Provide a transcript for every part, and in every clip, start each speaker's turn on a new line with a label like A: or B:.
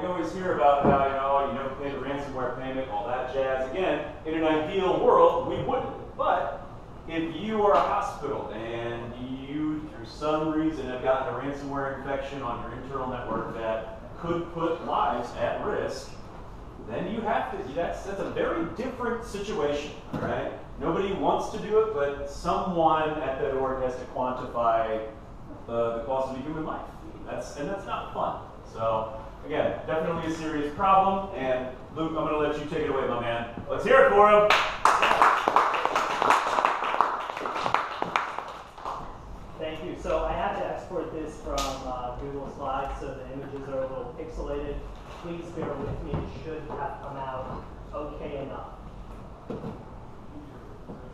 A: we always hear about how, you know, you never pay the ransomware payment, all that jazz. Again, in an ideal world, we wouldn't. But if you are a hospital and you, through some reason, have gotten a ransomware infection on your internal network that could put lives at risk, then you have to, that's, that's a very different situation, all right? Nobody wants to do it, but someone at that org has to quantify the, the cost of a human life. That's, and that's not fun. So, again, definitely a serious problem. And Luke, I'm going to let you take it away, my man. Let's hear it for him.
B: Thank you. So I had to export this from uh, Google Slides, so the images are a little pixelated. Please bear with me. It should have come out okay enough.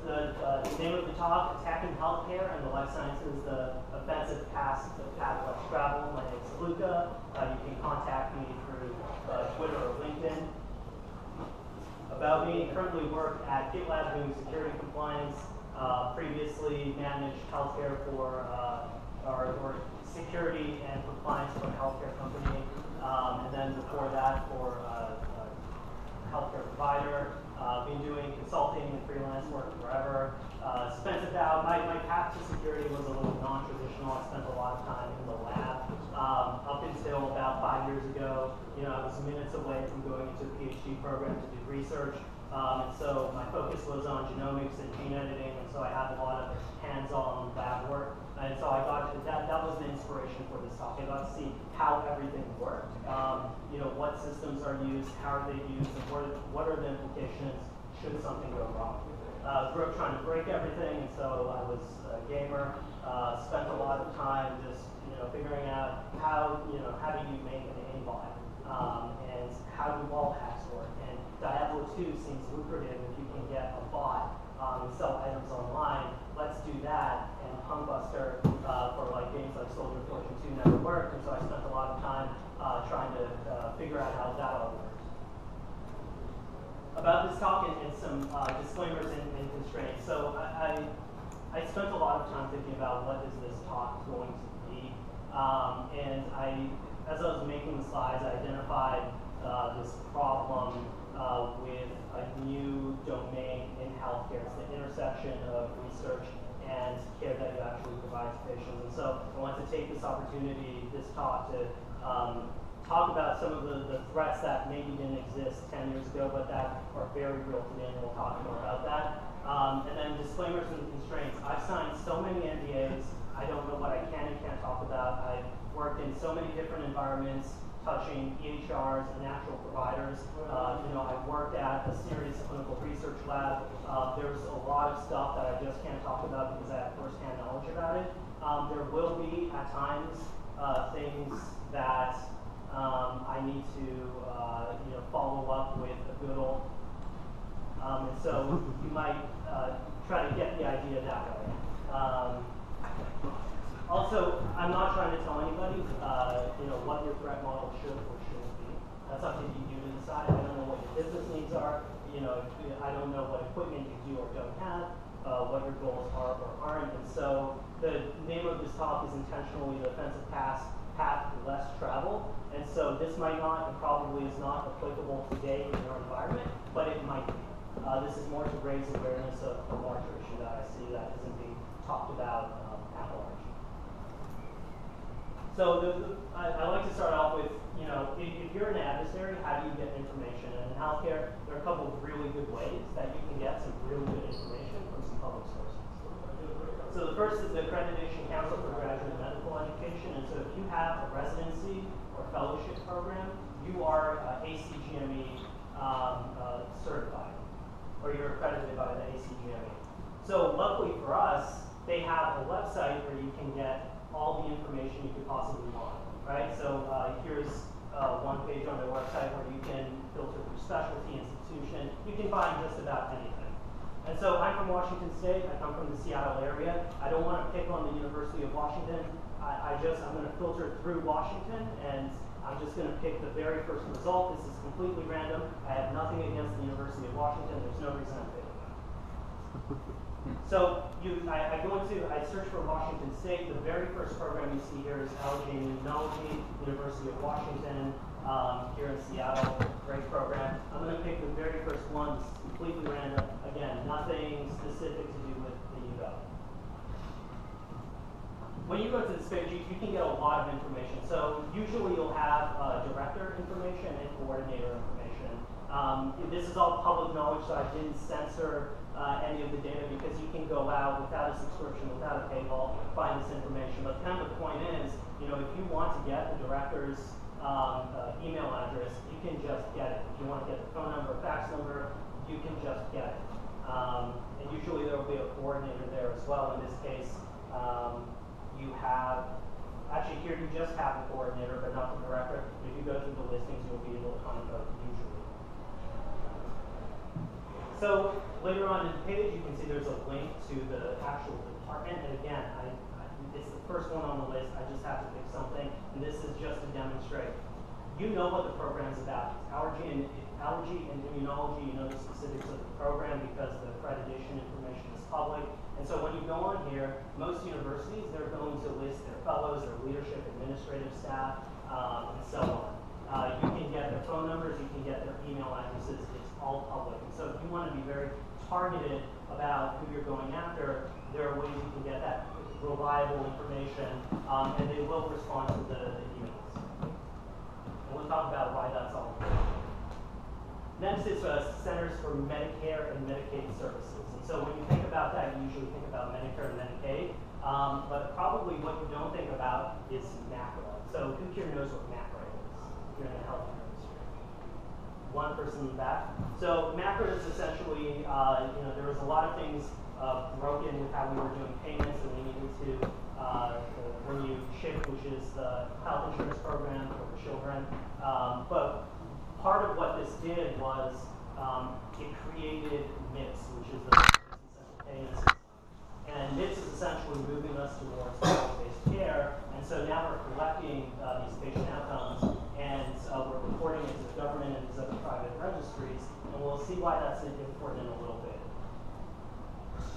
B: The, uh, the name of the talk, Attacking Healthcare and the Life Sciences, the Offensive Past to Path Less Travel. My name is Luca. You can contact me through uh, Twitter or LinkedIn. About me, currently work at GitLab doing security compliance. Uh, previously managed healthcare for, uh, or, or, security and compliance for a healthcare company. Um, and then before that for a healthcare provider. Uh, been doing consulting and freelance work forever. Uh, spent about, my, my path to security was a little non-traditional. I spent a lot of time in the lab. Um, up until about five years ago, you know, I was minutes away from going into a PhD program to do research. Um, and so my focus was on genomics and gene editing, and so I had a lot of hands-on lab work. And so I got that, that was the inspiration for this talk. I got to see how everything worked. Um, you know, what systems are used, how are they used, and what are, what are the implications should something go wrong. Uh, grew up trying to break everything, and so I was a gamer. Uh, spent a lot of time just, you know, figuring out how, you know, how do you make an aimbot, um, and how do wall hacks work. And Diablo 2 seems lucrative if you can get a bot um, sell items online. Let's do that And Punkbuster uh, for like games like Soldier Fortune 2 never worked, and so I spent a lot of time uh, trying to uh, figure out how that all works. About this talk and, and some uh, disclaimers and, and, constraints. So I, I, I, spent a lot of time thinking about what is this talk going to be, um, and I, as I was making the slides, I identified uh, this problem uh, with a new domain in healthcare. It's the intersection of research and care that you actually provide to patients. And so I want to take this opportunity, this talk, to um, talk about some of the, the threats that maybe didn't exist 10 years ago, but that are very real today, and we'll talk more about that. Um, and then disclaimers and constraints. I've signed so many NDAs, I don't know what I can and can't talk about. I've worked in so many different environments, touching EHRs and actual providers. Uh, you know, I've worked at a serious clinical research lab. Uh, there's a lot of stuff that I just can't talk about because I have firsthand knowledge about it. Um, there will be, at times, uh, things that um, I need to, uh, you know, follow up with a good old. Um, and so you might uh, try to get the idea that way. Um, also, I'm not trying to tell anybody, uh, you know, what your threat model should or shouldn't be. That's something you do to decide. I don't know what your business needs are. You know, I don't know what equipment you do or don't have, uh, what your goals are or aren't. And so the name of this talk is intentionally the offensive path, path less travel. And so this might not and probably is not applicable today in your environment, but it might be. Uh, this is more to raise awareness of a larger issue that I see that isn't being talked about so the, I, I, like to start off with, you know, if, if, you're an adversary, how do you get information? And in healthcare, there are a couple of really good ways that you can get some really good information from some public sources. So the first is the Accreditation Council for Graduate Medical Education. And so if you have a residency or fellowship program, you are uh, ACGME um, uh, certified, or you're accredited by the ACGME. So luckily for us, they have a website where you can get all the information you could possibly want, right? So uh, here's uh, one page on their website where you can filter through specialty, institution. You can find just about anything. And so I'm from Washington State. I come from the Seattle area. I don't want to pick on the University of Washington. I, I just, I'm going to filter through Washington and I'm just going to pick the very first result. This is completely random. I have nothing against the University of Washington. There's no reason I'm picking them. So you, I, I, go into, I search for Washington State. The very first program you see here is Allogeneic Immunology, University of Washington. um, here in Seattle. Great program. I'm going to pick the very first one, it's completely random. Again, nothing specific to do with the UW. When you go to this page, you, you can get a lot of information. So usually you'll have uh, director information and coordinator information. Um, this is all public knowledge, so I didn't censor uh, any of the data because you can go out without a subscription, without a paywall, find this information. But kind of the point is, you know, if you want to get the director's um, uh, email address, you can just get it. If you want to get the phone number, fax number, you can just get it. Um, and usually there will be a coordinator there as well. In this case, um, you have, actually here you just have the coordinator, but not the director. If you go through the listings, you'll be able to find both. So later on in the page, you can see there's a link to the actual department. And again, I, I, it's the first one on the list. I just have to pick something. And this is just to demonstrate. You know what the program's about. It's allergy and allergy and immunology. You know the specifics of the program because the accreditation information is public. And so when you go on here, most universities, they're going to list their fellows, their leadership, administrative staff, um, and so on. Uh, you can get their phone numbers, you can get their email addresses, all public. And so if you want to be very targeted about who you're going after, there are ways you can get that reliable information, um, and they will respond to the, the emails. And we'll talk about why that's all important. Next is uh, Centers for Medicare and Medicaid Services. And so when you think about that, you usually think about Medicare and Medicaid. Um, but probably what you don't think about is MACRA. So who here knows what MACRA is? If you're in the healthcare. One person in the back. So MACRA is essentially, uh, you know, there was a lot of things uh, broken with how we were doing payments, and we needed to uh, bring you CHIP, which is the health insurance program for children. Um, but part of what this did was um, it created MIPS, which is the Central Payment System. And MIPS is essentially moving us towards value-based care. And so now we're collecting uh, these patient outcomes and uh, we're reporting it to the government and these other private registries. And we'll see why that's important in a little bit.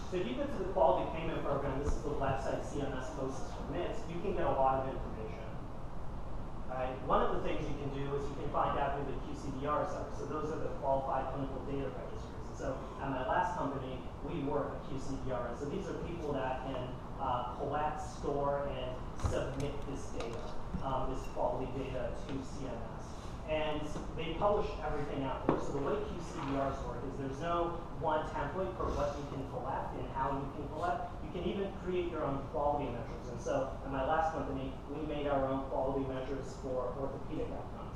B: So if you go to the quality payment program, this is the website CMS posts for you can get a lot of information. Right? One of the things you can do is you can find out who the QCDRs are. So those are the qualified clinical data registries. And so at my last company, we were a QCDR. So these are people that can uh, collect, store, and submit this data, um, this quality data to CMS. And they publish everything out there. So the way QCDRs work is there's no one template for what you can collect and how you can collect. You can even create your own quality measures. And so in my last company, we made our own quality measures for orthopedic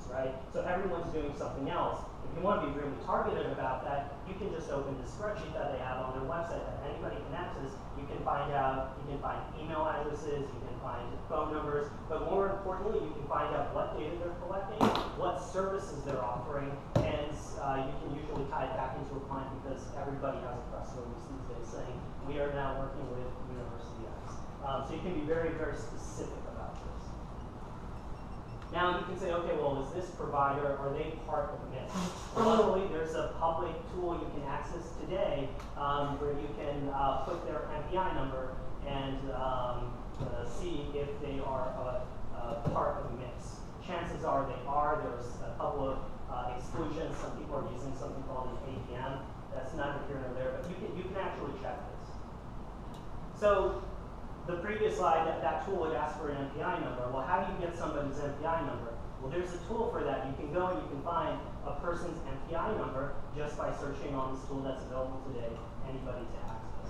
B: outcomes, right? So everyone's doing something else. If you want to be really targeted about that, you can just open the spreadsheet that they have on their website that anybody can access. You can find out, you can find email addresses, you can find phone numbers, but more importantly, you can find out what data they're collecting, what services they're offering, and uh, you can usually tie it back into a client because everybody has a press release these days saying, we are now working with University X. Um, so you can be very, very specific. Now you can say, okay, well, is this provider, are they part of MIPS? Luckily, there's a public tool you can access today um, where you can uh, put their MPI number and um, uh, see if they are a, a part of MIPS. Chances are they are. There's a couple of uh, exclusions. Some people are using something called an APM. That's neither here nor there, but you can, you can actually check this. So the previous slide, that, that tool would ask for an MPI number. Well, how do you get somebody's MPI number? Well, there's a tool for that. You can go and you can find a person's MPI number just by searching on this tool that's available today, anybody to access.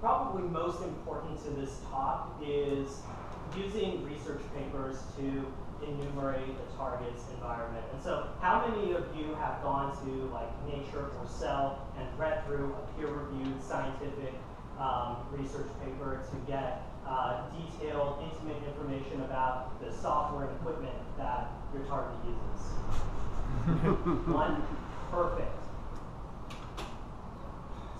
B: Probably most important to this talk is using research papers to enumerate the target's environment. And so how many of you have gone to like Nature or Cell and read through a peer-reviewed scientific um, research paper to get uh, detailed, intimate information about the software and equipment that your target uses? One? Perfect.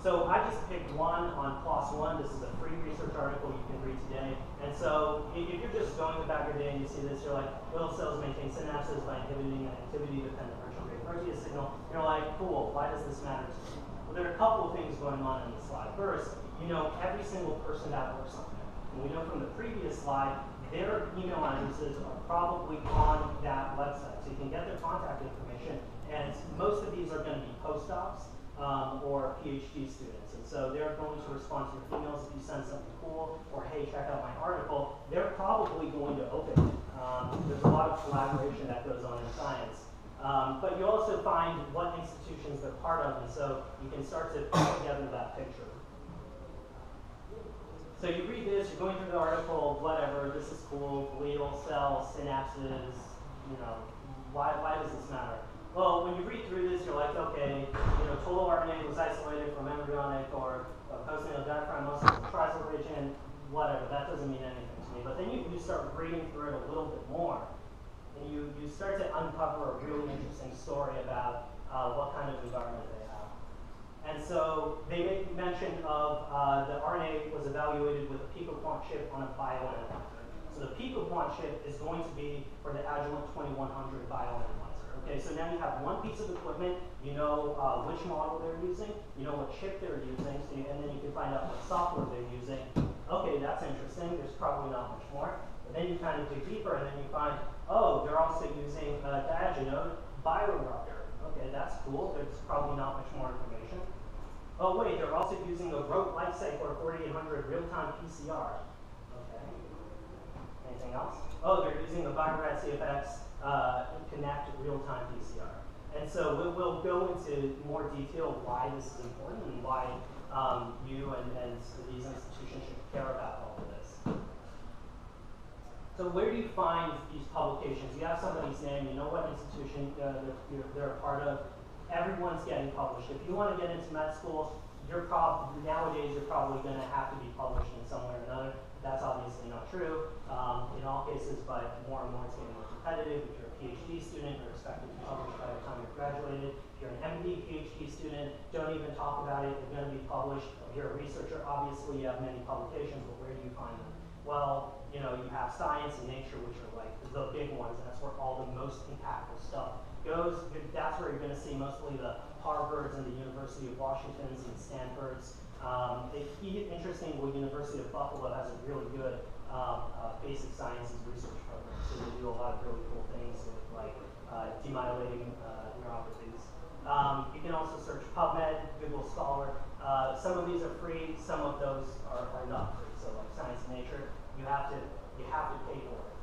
B: So I just picked one on PLOS One. This is a free research article you can read today. And so if you're just going the about your day and you see this, you're like, little cells maintain synapses by inhibiting an activity-dependent retrograde protease signal. You're like, cool, why does this matter to me? Well, there are a couple of things going on in this slide. First, you know every single person that works on it. And we know from the previous slide, their email addresses are probably on that website. So you can get their contact information, and most of these are going to be postdocs um, or PhD students. And so they're going to respond to your emails if you send something cool, or hey, check out my article. They're probably going to open it. Um, there's a lot of collaboration that goes on in science. Um, but you also find what institutions they're part of, and so you can start to put together that picture. So you read this, you're going through the article, whatever, this is cool, glial cells, synapses, you know, why, why does this matter? Well, when you read through this, you're like, okay, you know, total RNA was isolated from embryonic or uh, postnatal diaphragmosis, trisyl region, whatever, that doesn't mean anything to me. But then you, you start reading through it a little bit more, and you, you start to uncover a really interesting story about uh, what kind of environment they have. And so they make mention of uh, the RNA was evaluated with a picoquant chip on a bioanalyzer. So the picoquant chip is going to be for the Agilent 2100 bioanalyzer. Okay, so now you have one piece of equipment, you know uh, which model they're using, you know what chip they're using, so you, and then you can find out what software they're using. Okay, that's interesting, there's probably not much more. But then you kind of dig deeper and then you find, oh, they're also using uh, Diagenode bioreactor. Okay, that's cool, there's probably not much more information. Oh wait, they're also using the Rote LightCycler 4800 real-time PCR. Okay. Anything else? Oh, they're using the Bio-Rad CFX uh, connect real-time PCR. And so we'll, we'll, go into more detail why this is important and why um, you and, and these institutions should care about all of this. So where do you find these publications? You have somebody's name, you know what institution uh, they're, they're a part of. Everyone's getting published. If you want to get into med school, you're probably nowadays you're probably going to have to be published in some way or another. That's obviously not true um, in all cases, but more and more it's getting If you're a PhD student, you're expected to publish by the time you're graduated. If you're an MD, PhD student, don't even talk about it. They're going to be published. If you're a researcher, obviously you have many publications, but where do you find them? Well, you know, you have science and nature, which are like the big ones. That's where all the most impactful stuff goes. That's where you're going to see mostly the Harvards and the University of Washingtons and Stanfords. Um, interestingly, University of Buffalo has a really good um, uh, basic sciences research program. So they do a lot of really cool things with like uh, demyelinating uh, neuropathies. Um, you can also search PubMed, Google Scholar. Uh, some of these are free, some of those are, are not free. So like Science and Nature, you have to you have to pay for it.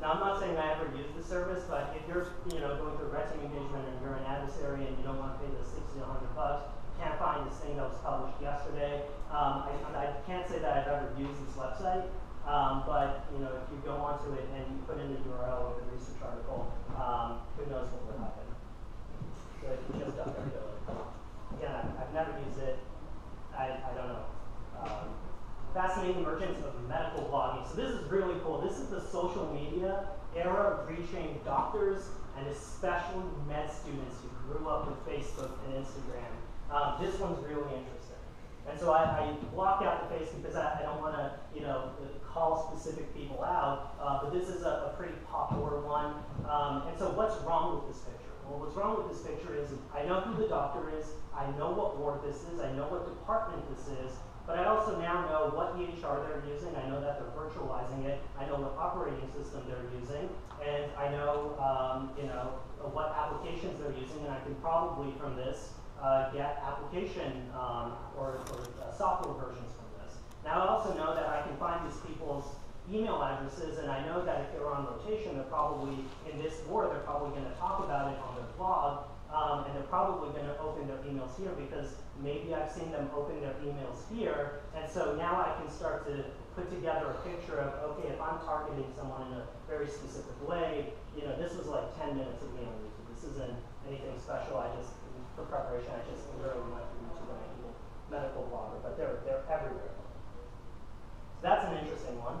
B: Now, I'm not saying I ever use the service, but if you're, you know, going through red engagement and you're an adversary and you don't want to pay the 60 to 100 bucks, can't find this thing that was published yesterday. Um, I, I, can't say that I've ever used this website, um, but you know, if you go onto it and you put in the URL of the research article, um, who knows what will happen. So it just does Again, I've, I've, never used it. I, I don't know. Um, fascinating emergence of medical blogging. So this is really cool. This is the social media era reaching doctors and especially med students who grew up with Facebook and Instagram um, this one's really interesting. And so I, I block out the face because I, I don't want to, you know, call specific people out. Uh, but this is a, a pretty popular one. Um, and so what's wrong with this picture? Well, what's wrong with this picture is I know who the doctor is. I know what ward this is. I know what department this is. But I also now know what EHR they're using. I know that they're virtualizing it. I know what operating system they're using, and I know, um, you know, what applications they're using. And I can probably from this uh, get application um, or, or uh, software versions from this. Now I also know that I can find these people's email addresses, and I know that if they're on rotation, they're probably in this war, they're probably going to talk about it on their blog, um, and they're probably going to open their emails here because maybe I've seen them open their emails here, and so now I can start to put together a picture of, okay, if I'm targeting someone in a very specific way, you know, this was like 10 minutes of on YouTube. This isn't anything special. I just for preparation. I just literally went through and I Googled medical blogger, but they're, they're everywhere. So that's an interesting one.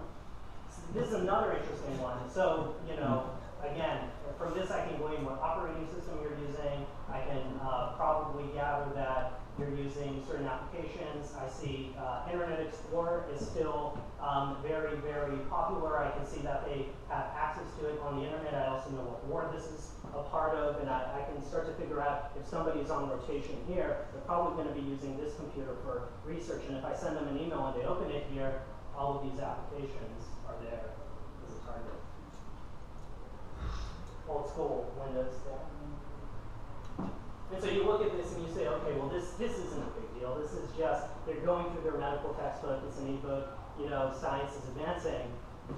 B: So this is another interesting one. So, you know, again, from this I can glean what operating system you're using. I can uh, probably gather that you're using certain applications. I see uh, Internet Explorer is still um, very, very popular. I can see that they have access to it on the internet. I also know what ward this is a part of, and I, I can start to figure out if somebody is on rotation here, they're probably going to be using this computer for research. And if I send them an email and they open it here, all of these applications are there as a target. Old school Windows there. And so you look at this and you say, okay, well this this isn't a big deal. This is just they're going through their medical textbook. It's an ebook. You know, science is advancing.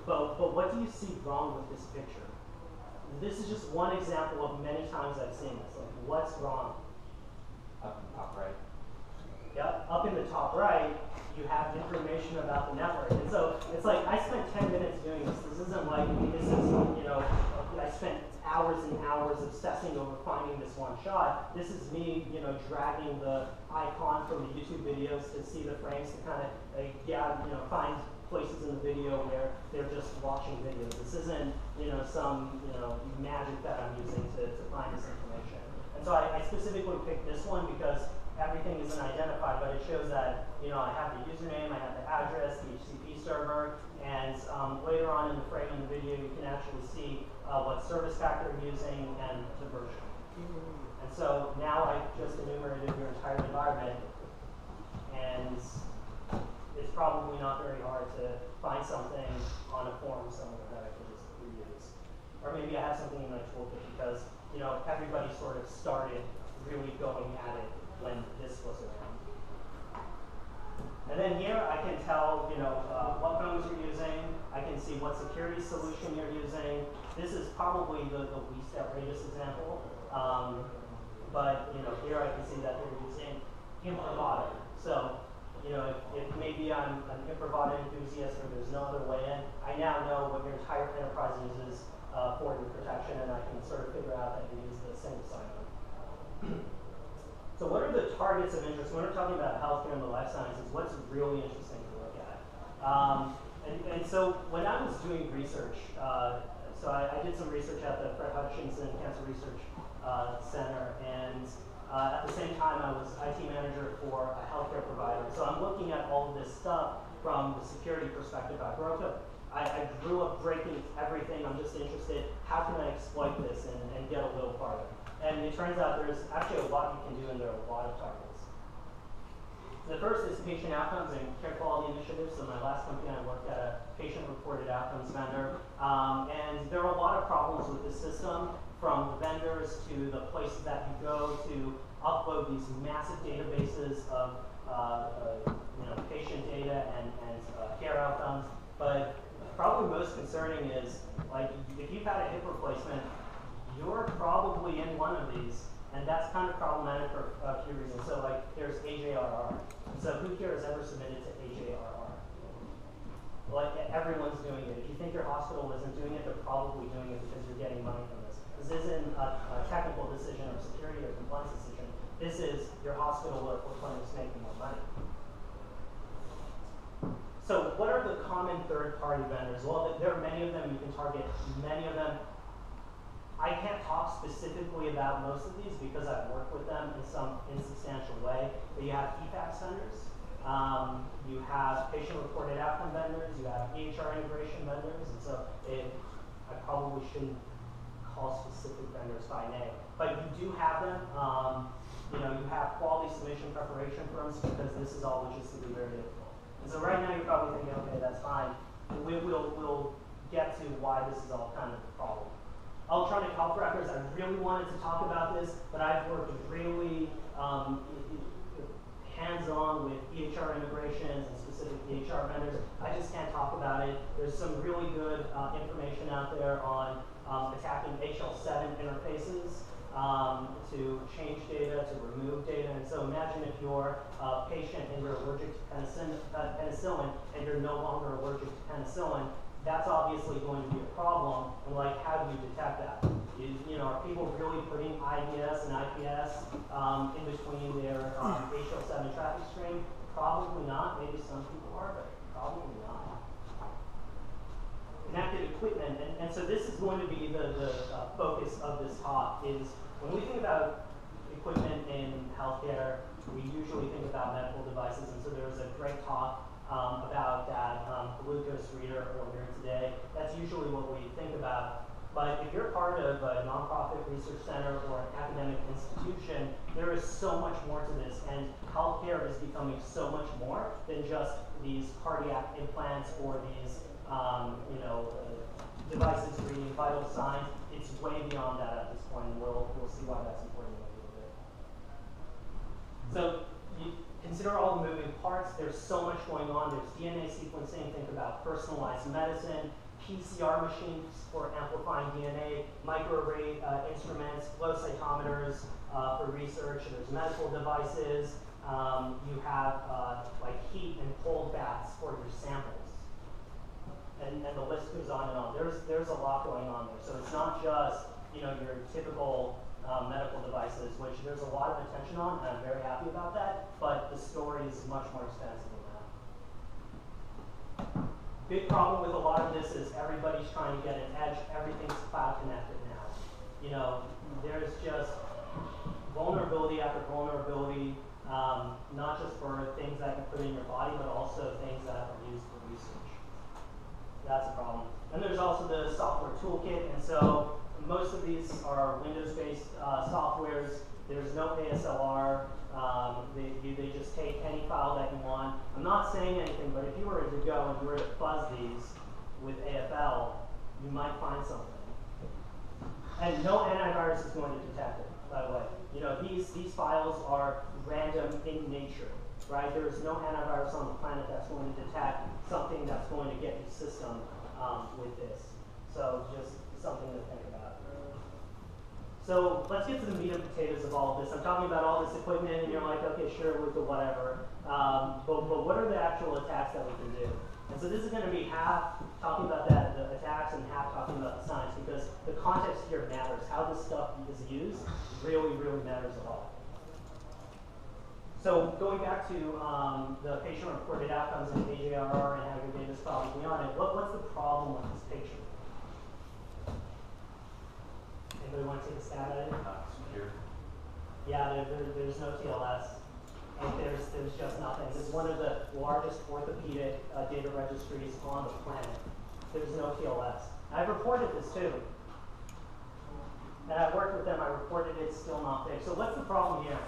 B: But but what do you see wrong with this picture? This is just one example of many times I've seen this. Like, what's wrong?
C: Up in the top right.
B: Yep, up in the top right, you have information about the network. And so it's like I spent 10 minutes doing this. This isn't like this is, you know, I spent hours and hours obsessing over finding this one shot. This is me, you know, dragging the icon from the YouTube videos to see the frames to kind of uh, yeah, you know, find places in the video where they're just watching videos. This isn't, you know, some, you know, magic that I'm using to, to find this information. And so I, I specifically picked this one because everything isn't identified, but it shows that, you know, I have the username, I have the address, the HTTP server, and um, later on in the frame in the video, you can actually see uh, what service packet I'm using and the version. And so now I've just enumerated your entire environment, and probably not very hard to find something on a forum somewhere that I can just reuse. Or maybe I have something in my toolkit because, you know, everybody sort of started really going at it when this was around. And then here I can tell, you know, uh, what phones you're using. I can see what security solution you're using. This is probably the, the least outrageous example. Um, but, you know, here I can see that they're using Imprivata. So, you know, if, if maybe I'm an Imprivata enthusiast or there's no other way in, I now know what your entire enterprise uses uh, for your protection and I can sort of figure out that you use the single sign-on. So what are the targets of interest? When we're talking about healthcare and the life sciences, what's really interesting to look at? Um, and, and so when I was doing research, uh, so I, I, did some research at the Fred Hutchinson Cancer Research uh, Center, and uh, at the same time I was IT manager for a healthcare provider. So I'm looking at all of this stuff from the security perspective. I broke up, I, I grew up breaking everything. I'm just interested, how can I exploit this and, and get a little farther? And it turns out there's actually a lot you can do, and there are a lot of targets. The first is patient outcomes and care quality initiatives. So my last company, I worked at a patient-reported outcomes vendor, um, and there are a lot of problems with the system, from the vendors to the places that you go to upload these massive databases of uh, uh, you know patient data and, and uh, care outcomes. But probably most concerning is like if you've had a hip replacement you're probably in one of these, and that's kind of problematic for a few reasons. So like there's AJRR. So who here has ever submitted to AJRR? Like everyone's doing it. If you think your hospital isn't doing it, they're probably doing it because you're getting money from this. Isn't a, a technical decision or security or compliance decision. This is your hospital or clinics making more money. So what are the common third-party vendors? Well, there are many of them. You can target many of them I can't talk specifically about most of these because I've worked with them in some insubstantial way. But you have eFax vendors, um, you have patient-reported outcome vendors, you have EHR integration vendors, and so it, I probably shouldn't call specific vendors by name, but you do have them. Um, you know, you have quality submission preparation firms because this is all logistically very difficult. And so right now you're probably thinking, okay, that's fine. We, will we'll get to why this is all kind of a problem. Electronic health records, I really wanted to talk about this, but I've worked really um, hands-on with EHR integrations and specific EHR vendors. I just can't talk about it. There's some really good uh, information out there on um, attacking HL7 interfaces um, to change data, to remove data. And so imagine if you're a patient and you're allergic to penicillin, uh, penicillin and you're no longer allergic to penicillin, that's obviously going to be a problem. And like, how do you detect that? Is, you know, are people really putting IDS and IPS um, in between their um, HL7 traffic stream? Probably not. Maybe some people are, but probably not. Connected equipment, and, and so this is going to be the, the uh, focus of this talk, is when we think about equipment in healthcare, we usually think about medical devices, and so there was a great talk um, about that um, glucose reader earlier today. That's usually what we think about. But if you're part of a nonprofit research center or an academic institution, there is so much more to this. And healthcare is becoming so much more than just these cardiac implants or these, um, you know, uh, devices reading vital signs. It's way beyond that at this point, and we'll, we'll see why that's important in a little bit. So you consider all the moving parts. There's so much going on. There's DNA sequencing. Think about personalized medicine, PCR machines for amplifying DNA, microarray uh, instruments, flow cytometers uh, for research. There's medical devices. Um, you have uh, like heat and cold baths for your samples. And, and the list goes on and on. There's, there's a lot going on there. So it's not just you know, your typical um, medical devices, which there's a lot of attention on, and I'm very happy about that, but the story is much more extensive than that. Big problem with a lot of this is everybody's trying to get an edge, everything's cloud connected now. You know, there's just vulnerability after vulnerability, um, not just for things that you put in your body, but also things that are used for. That's a problem. And there's also the software toolkit, and so most of these are Windows-based uh, softwares. There's no ASLR. Um, they, they just take any file that you want. I'm not saying anything, but if you were to go and you were to fuzz these with AFL, you might find something. And no antivirus is going to detect it, by the way. You know, these, these files are random in nature, right? There is no antivirus on the planet that's going to detect something that's going to get your system um, with this. So just something to think about. So let's get to the meat and potatoes of all of this. I'm talking about all this equipment, and you're like, okay, sure, we'll do whatever. Um, but, but what are the actual attacks that we can do? And so this is going to be half talking about that, the attacks, and half talking about the science, because the context here matters. How this stuff is used really, really matters a lot. So going back to um, the patient-reported outcomes in AJRR and having Davis problems beyond it, what, what's the problem with this picture? Anybody want to take a stab at it?
A: Not secure.
B: Yeah, there, there, there's no TLS. Like there's, there's just nothing. This is one of the largest orthopedic uh, data registries on the planet. There's no TLS. I've reported this too. And I've worked with them, I reported it's still not there. So what's the problem here?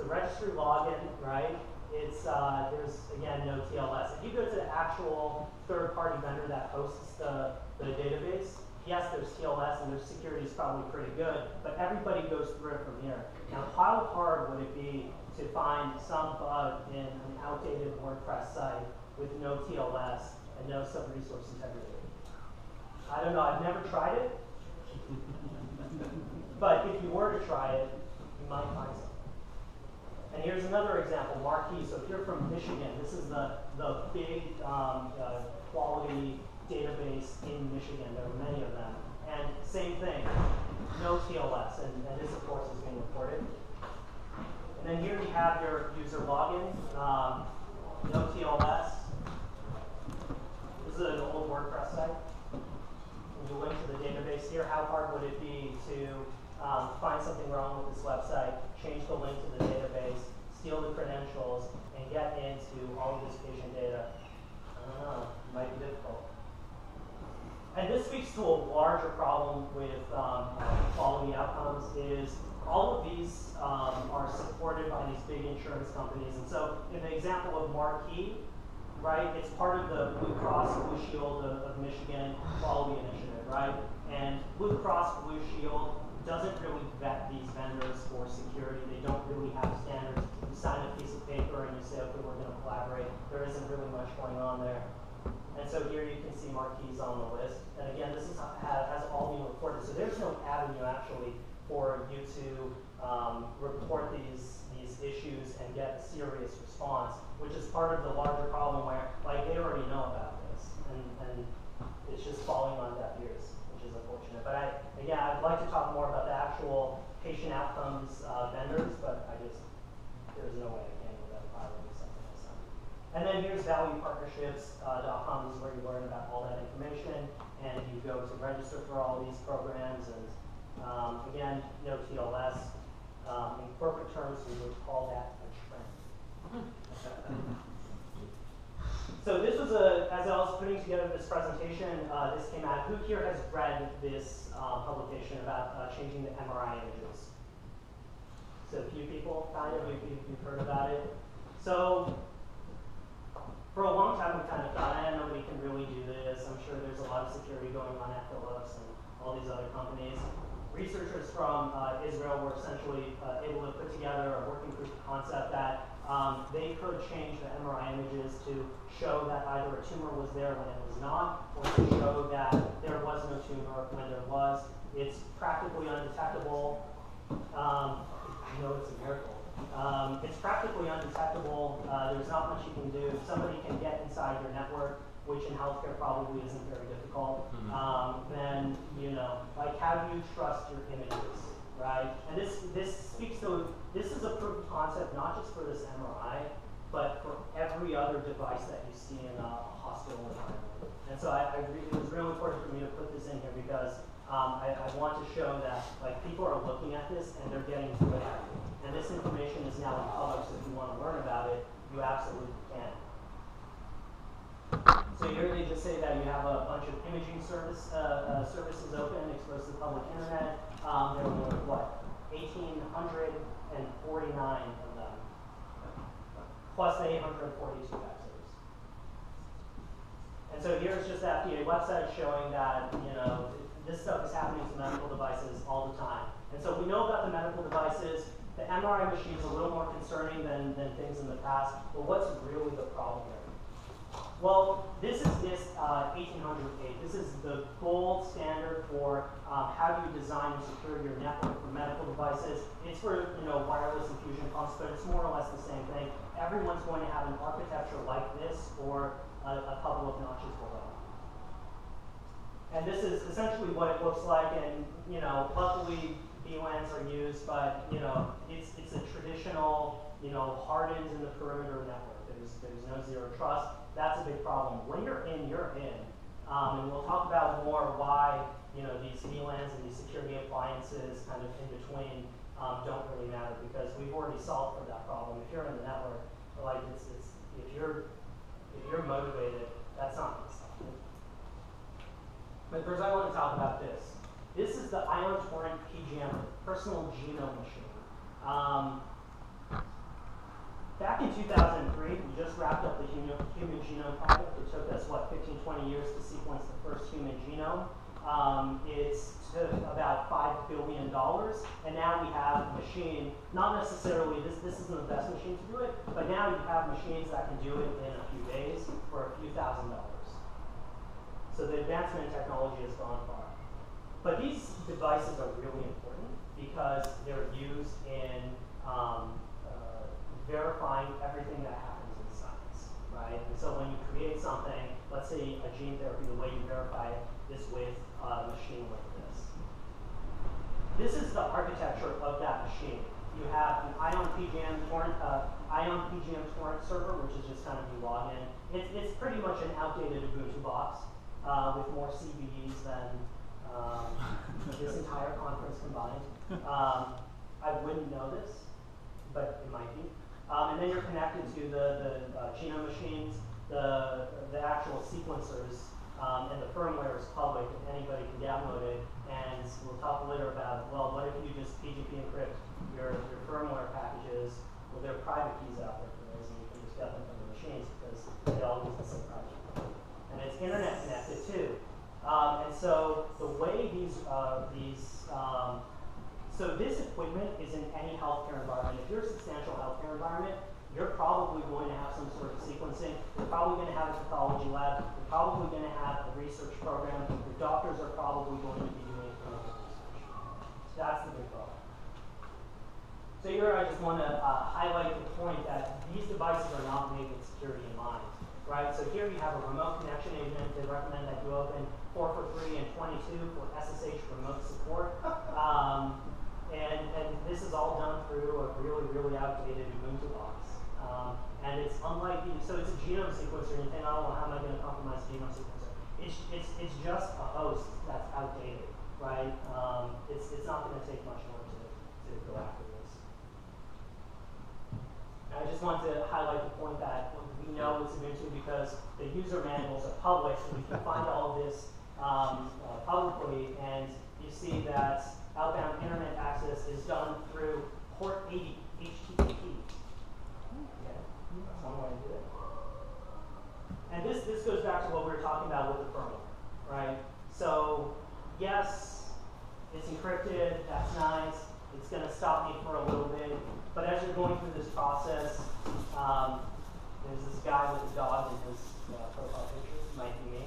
B: A registry login, right? It's, uh, there's, again, no TLS. If you go to the actual third-party vendor that hosts the, the database, yes, there's TLS and their security is probably pretty good, but everybody goes through it from here. Now, how hard would it be to find some bug in an outdated WordPress site with no TLS and no sub-resource integrity? I don't know, I've never tried it, but if you were to try it, you might find something. And here's another example, Marquee. So if you're from Michigan, this is the, the big um, uh, quality database in Michigan. There are many of them. And same thing, no TLS, and, and this, of course, is being reported. And then here we have your user login, um, no TLS. This is an old WordPress site. When you link to the database here, how hard would it be to um, find something wrong with this website, change the link to the database, steal the credentials, and get into all of this patient data? I don't know, it might be difficult. And this speaks to a larger problem with um, quality outcomes is all of these um, are supported by these big insurance companies. And so in the example of Marquee, right, it's part of the Blue Cross Blue Shield of, of Michigan Quality Initiative, right? And Blue Cross Blue Shield doesn't really vet these vendors for security. They don't really have standards. You sign a piece of paper and you say, okay, we're going to collaborate. There isn't really much going on there. And so here you can see Marquee's on the list. And again, this is, has all been reported. So there's no avenue actually for you to um, report these, these issues and get a serious response, which is part of the larger problem where like they already know about this and, and it's just falling on deaf ears. But I, again, I'd like to talk more about the actual patient outcomes uh, vendors, but I just, there's no way I can without piloting something that. And then here's valuepartnerships.com. Uh, is where you learn about all that information, and you go to register for all these programs. And um, again, no TLS. Um, in corporate terms, we would call that a trend. So this was a, as I was putting together this presentation, uh, this came out. Who here has read this uh, publication about uh, changing the MRI images? So a few people, kind of, if you- if you've heard about it. So, for a long time, we kind of thought, eh, nobody can really do this. I'm sure there's a lot of security going on at Philips and all these other companies. Researchers from uh, Israel were essentially uh, able to put together a working proof of concept that um, they could change the MRI images to show that either a tumor was there when it was not, or to show that there was no tumor when there was. It's practically undetectable. Um, I know it's a miracle. Um, it's practically undetectable. Uh, there's not much you can do. If somebody can get inside your network, which in healthcare probably isn't very difficult.
A: Mhm.
B: Um, then you know, like, how do you trust your images, right? And this this speaks to this is a proof of concept not just for this MRI, but for every other device that you see in a hospital environment. And so I, I it was real important for me to put this in here because um, I, I want to show that like people are looking at this and they're getting good at it. And this information is now in public, so if you want to learn about it, you absolutely can. So here they just say that you have a bunch of imaging service uh, uh, services open, exposed to the public internet. Um, there were what, 1,849 of them, plus the 842 websites. And so here's just FDA website showing that, you know, this stuff is happening to medical devices all the time. And so we know about the medical devices. The MRI machine is a little more concerning than, than things in the past, but what's really the problem here? Well, this is NIST uh, 1808. This is the gold standard for um, how do you design and secure your network for medical devices. It's for you know wireless infusion pumps, but it's more or less the same thing. Everyone's going to have an architecture like this or a, a couple of notches below. And this is essentially what it looks like. And you know, luckily VLANs are used, but you know, it's it's a traditional you know hardened in the perimeter network. There's there's no zero trust. That's a big problem. When you're in, you're in. Um, and we'll talk about more why you know these VLANs and these security appliances kind of in between um, don't really matter because we've already solved for that problem. If you're in the network, like it's, it's if you're if you're motivated, that's not going to. But first, I want to talk about this. This is the Ion Torrent PGM, personal genome machine. Um, back in 2003, we just wrapped up the human, human genome project. It took us, what, 15, 20 years to sequence the first human genome. Um, it's took about $5 billion, and now we have a machine, not necessarily, this, this isn't the best machine to do it, but now you have machines that can do it in a few days for a few thousand dollars. So the advancement in technology has gone far. But these devices are really important because they're used in um, verifying everything that happens in science, right? And so when you create something, let's say a gene therapy, the way you verify it is with a machine like this. This is the architecture of that machine. You have an Ion PGM torrent, uh, Ion PGM torrent server, which is just kind of you log in. It's, it's pretty much an outdated Ubuntu box uh, with more CVEs than um, this entire conference combined. Um, I wouldn't know this, but it might be. Um, and then you're connected to the, the uh, genome machines, the, the actual sequencers, um, and the firmware is public and anybody can download it. And we'll talk later about, well, what if you just PGP encrypt your, your firmware packages? Well, there are private keys out there for those, and you can just get them from the machines because they all use the same private key. And it's internet connected too. Um, and so the way these, uh, these um, so this equipment is in any healthcare environment. If you're a substantial healthcare environment, you're probably going to have some sort of sequencing. You're probably going to have a pathology lab. You're probably going to have a research program. Your doctors are probably going to be doing clinical research. So That's the big problem. So here I just want to uh, highlight the point that these devices are not made with security in mind, right? So here you have a remote connection agent. They recommend that you open 4 for 3 and 22 for SSH remote support. Um, and, and this is all done through a really, really outdated Ubuntu box. Um, and it's unlike the, so it's a genome sequencer, and you think, oh, well, how am I going to compromise a genome sequencer? It's, it's, it's just a host that's outdated, right? Um, it's, it's not going to take much more to, to go after this. And I just want to highlight the point that we know it's Ubuntu because the user manuals are public, and you can find all of this um, uh, publicly, and you see that outbound internet access is done through port 80 HTTP. Okay, that's one way to do it. And this, this goes back to what we were talking about with the firmware, right? So, yes, it's encrypted, that's nice, it's gonna stop me for a little bit, but as you're going through this process, um, there's this guy with a dog in his uh, profile picture, might be me.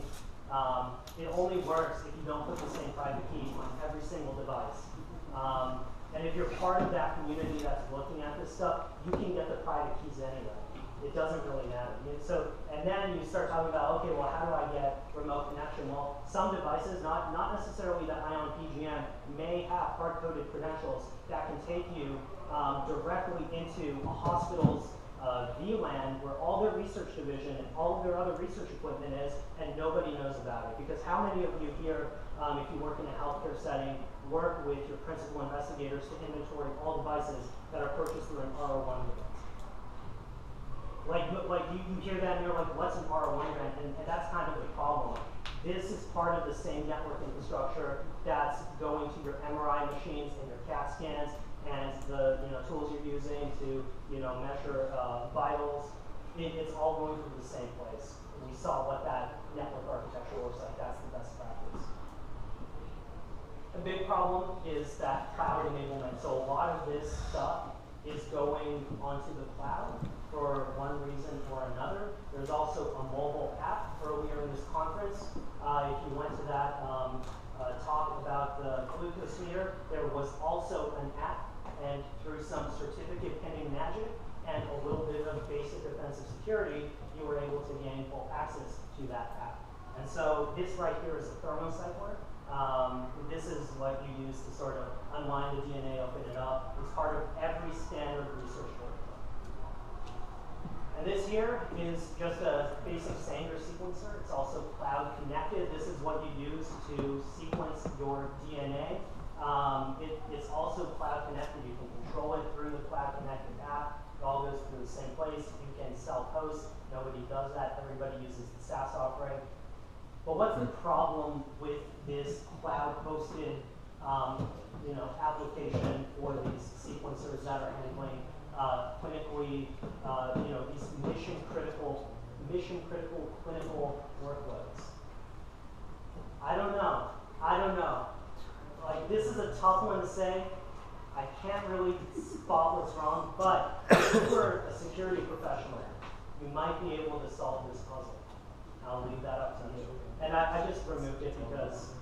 B: Um, it only works if you don't put the same private key on every single device. Um, and if you're part of that community that's looking at this stuff, you can get the private keys anyway. It doesn't really matter. So, and then you start talking about, okay, well, how do I get remote connection? Well, some devices, not, not necessarily the Ion PGM, may have hard-coded credentials that can take you um, directly into a hospital's uh, VLAN where all their research division and all of their other research equipment is, and nobody knows about it. Because how many of you here, um, if you work in a healthcare setting, work with your principal investigators to inventory all devices that are purchased through an R01 grant? Like, like you, you hear that and you're like, what's an R01 grant? And, and that's kind of the problem. This is part of the same network infrastructure that's going to your MRI machines and your CAT scans and the you know tools you're using to you know measure uh, vitals. It, it's all going through the same place. We saw what that network architecture looks like. That's the best practice. A big problem is that cloud enablement. So a lot of this stuff is going onto the cloud for one reason or another. There's also a mobile app earlier in this conference. Uh, if you went to that um, uh, talk about the glucose meter, there was also an app, and through some certificate pinning magic and a little bit of basic offensive security, you were able to gain full access to that app. And so this right here is a thermocycler. Um, this is what you use to sort of unwind the DNA, open it up. It's part of every standard research workflow. And this here is just a basic Sanger sequencer. It's also cloud connected. This is what you use to sequence your DNA. Um, it, it's also cloud connected. You can control it through the cloud connected app. It all goes through the same place. You can self-host. Nobody does that. Everybody uses the SaaS offering. But what's the problem with this cloud-hosted, um, you know, application for these sequencers that are handling uh, clinically, uh, you know, these mission-critical, mission-critical clinical workloads? I don't know. I don't know. Like this is a tough one to say. I can't really spot what's wrong, but if you were a security professional, you might be able to solve this puzzle. I'll leave that up to you. And I, I just removed it because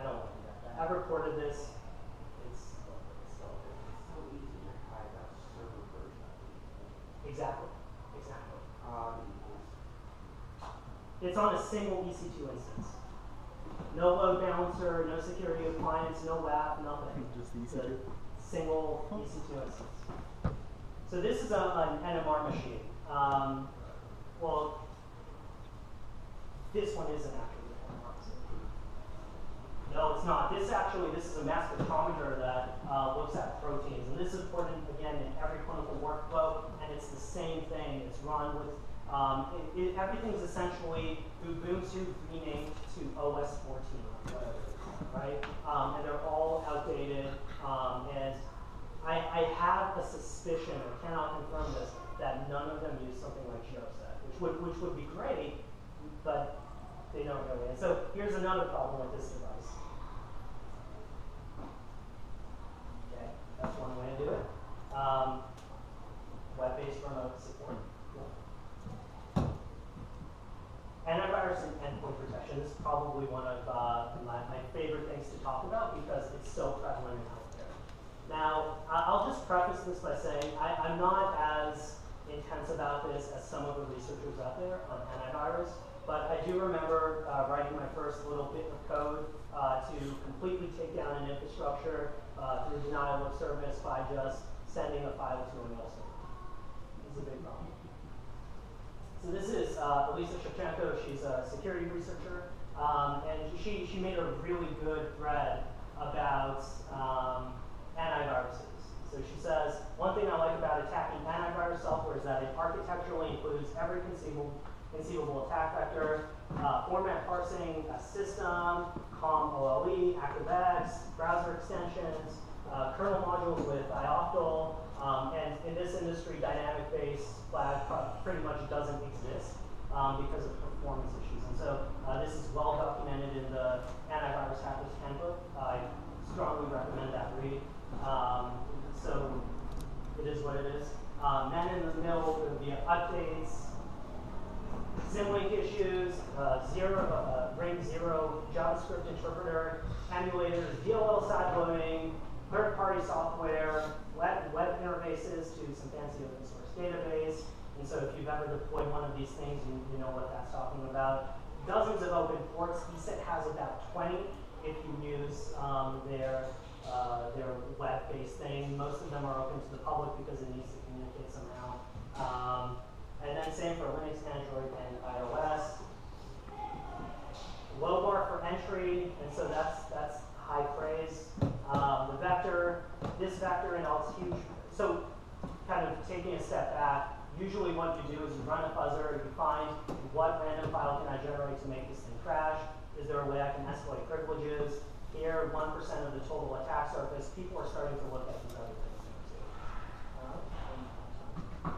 B: I don't want to do that. I've reported this. It's, it's
C: So easy to hide that server version.
B: exactly, exactly.
C: Um,
B: It's on a single EC2 instance. No load balancer, no security appliance, no WAF, nothing.
D: Just the EC2?
B: a single EC2 instance. So this is a, an NMR machine. Um, well, this one isn't actually an NMR machine. No, it's not. This actually, this is a mass spectrometer that uh, looks at proteins, and this is important again in every clinical workflow. And it's the same thing. It's run with um, it, it, everything's essentially Ubuntu renamed to OS 14, or whatever, right? Um, and they're all outdated. Um, and I, I have a suspicion, I cannot confirm this, that none of them use something like GeoSet, which would which would be great, but they don't really. And so here's another problem with this device. Okay, that's one way to do it. Um, web-based remote support. Antivirus and endpoint protection is probably one of uh, my, my favorite things to talk about because it's so prevalent in healthcare. Now, I'll just preface this by saying I, I'm not as intense about this as some of the researchers out there on antivirus, but I do remember uh, writing my first little bit of code uh, to completely take down an infrastructure uh, through denial of service by just sending a file to a mail server. It's a big problem. So this is uh, Alisa Shevchenko. She's a security researcher, um, and she, she made a really good thread about um, antiviruses. So she says, one thing I like about attacking antivirus software is that it architecturally includes every conceivable, conceivable attack vector, uh, format parsing, a system, COM OLE, ActiveX, browser extensions, uh, kernel modules with ioctl, um, and in this industry, dynamic-based flag pretty much doesn't exist um, because of performance issues. And so uh, this is well documented in the antivirus hackers handbook. I strongly recommend that read. Um, so it is what it is. Um, then in the middle, will be updates, Symlink issues, uh, zero, uh, ring zero JavaScript interpreter, emulators, DLL sideloading, third-party software, web, web interfaces to some fancy open source database. And so if you've ever deployed one of these things, you, you know what that's talking about. Dozens of open ports. ESET has about 20 if you use um, their, uh, their web-based thing. Most of them are open to the public because it needs to communicate somehow. Um, and then same for Linux, Android, and iOS. Low bar for entry, and so that's that's high praise. Um, the vector, this vector and all it's huge. So kind of taking a step back, usually what you do is you run a fuzzer, you find what random file can I generate to make this thing crash. Is there a way I can escalate privileges? Here, 1% of the total attack surface, people are starting to look at these other things now too. Uh,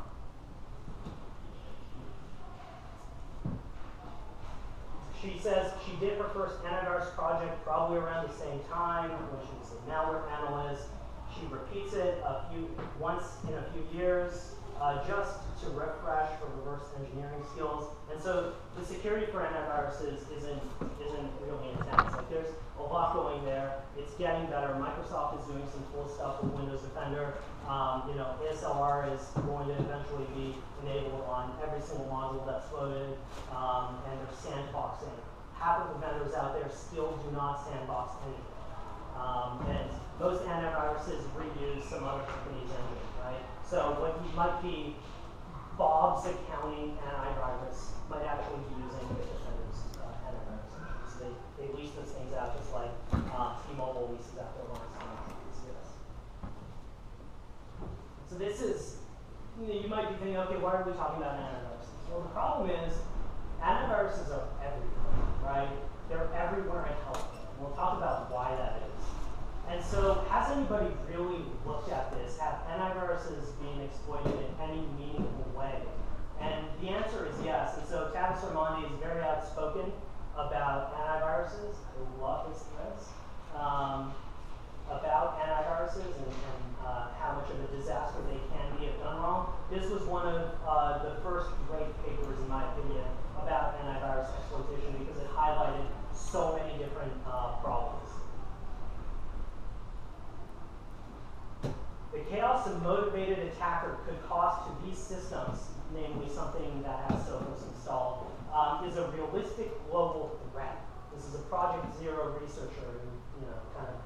B: She says she did her first antivirus project probably around the same time when she was a malware analyst. She repeats it a few once in a few years uh, just to refresh her reverse engineering skills. And so the security for antiviruses isn't isn't really intense. Like there's a lot going there. It's getting better. Microsoft is doing some cool stuff with Windows Defender. Um, you know, ASLR is going to eventually be enabled on every single module that's loaded, um, and they're sandboxing. Half of the vendors out there still do not sandbox anything. Um, and most antiviruses reuse some other company's engine, right? So what might be Bob's accounting antivirus might actually be using the defender's uh, antivirus engine. So they, lease those things out just like uh, T-Mobile leases out their lines. So this is, you, know, you might be thinking, okay, why are we talking about antiviruses? Well, the problem is antiviruses are everywhere, right? They're everywhere in healthcare. We'll talk about why that is. And so, has anybody really looked at this? Have antiviruses being exploited in any meaningful way? And the answer is yes. And so, Tavis Ormandy is very outspoken about antiviruses. I love his threads um, about antiviruses and, and uh, how much of a disaster they can be if done wrong. This was one of uh, the first great papers, in my opinion, about antivirus exploitation because it highlighted so many different uh, problems. The chaos and motivated attacker could cause to these systems, namely something that has Sophos installed, um, is a realistic global threat. This is a Project Zero researcher who, you know, kind of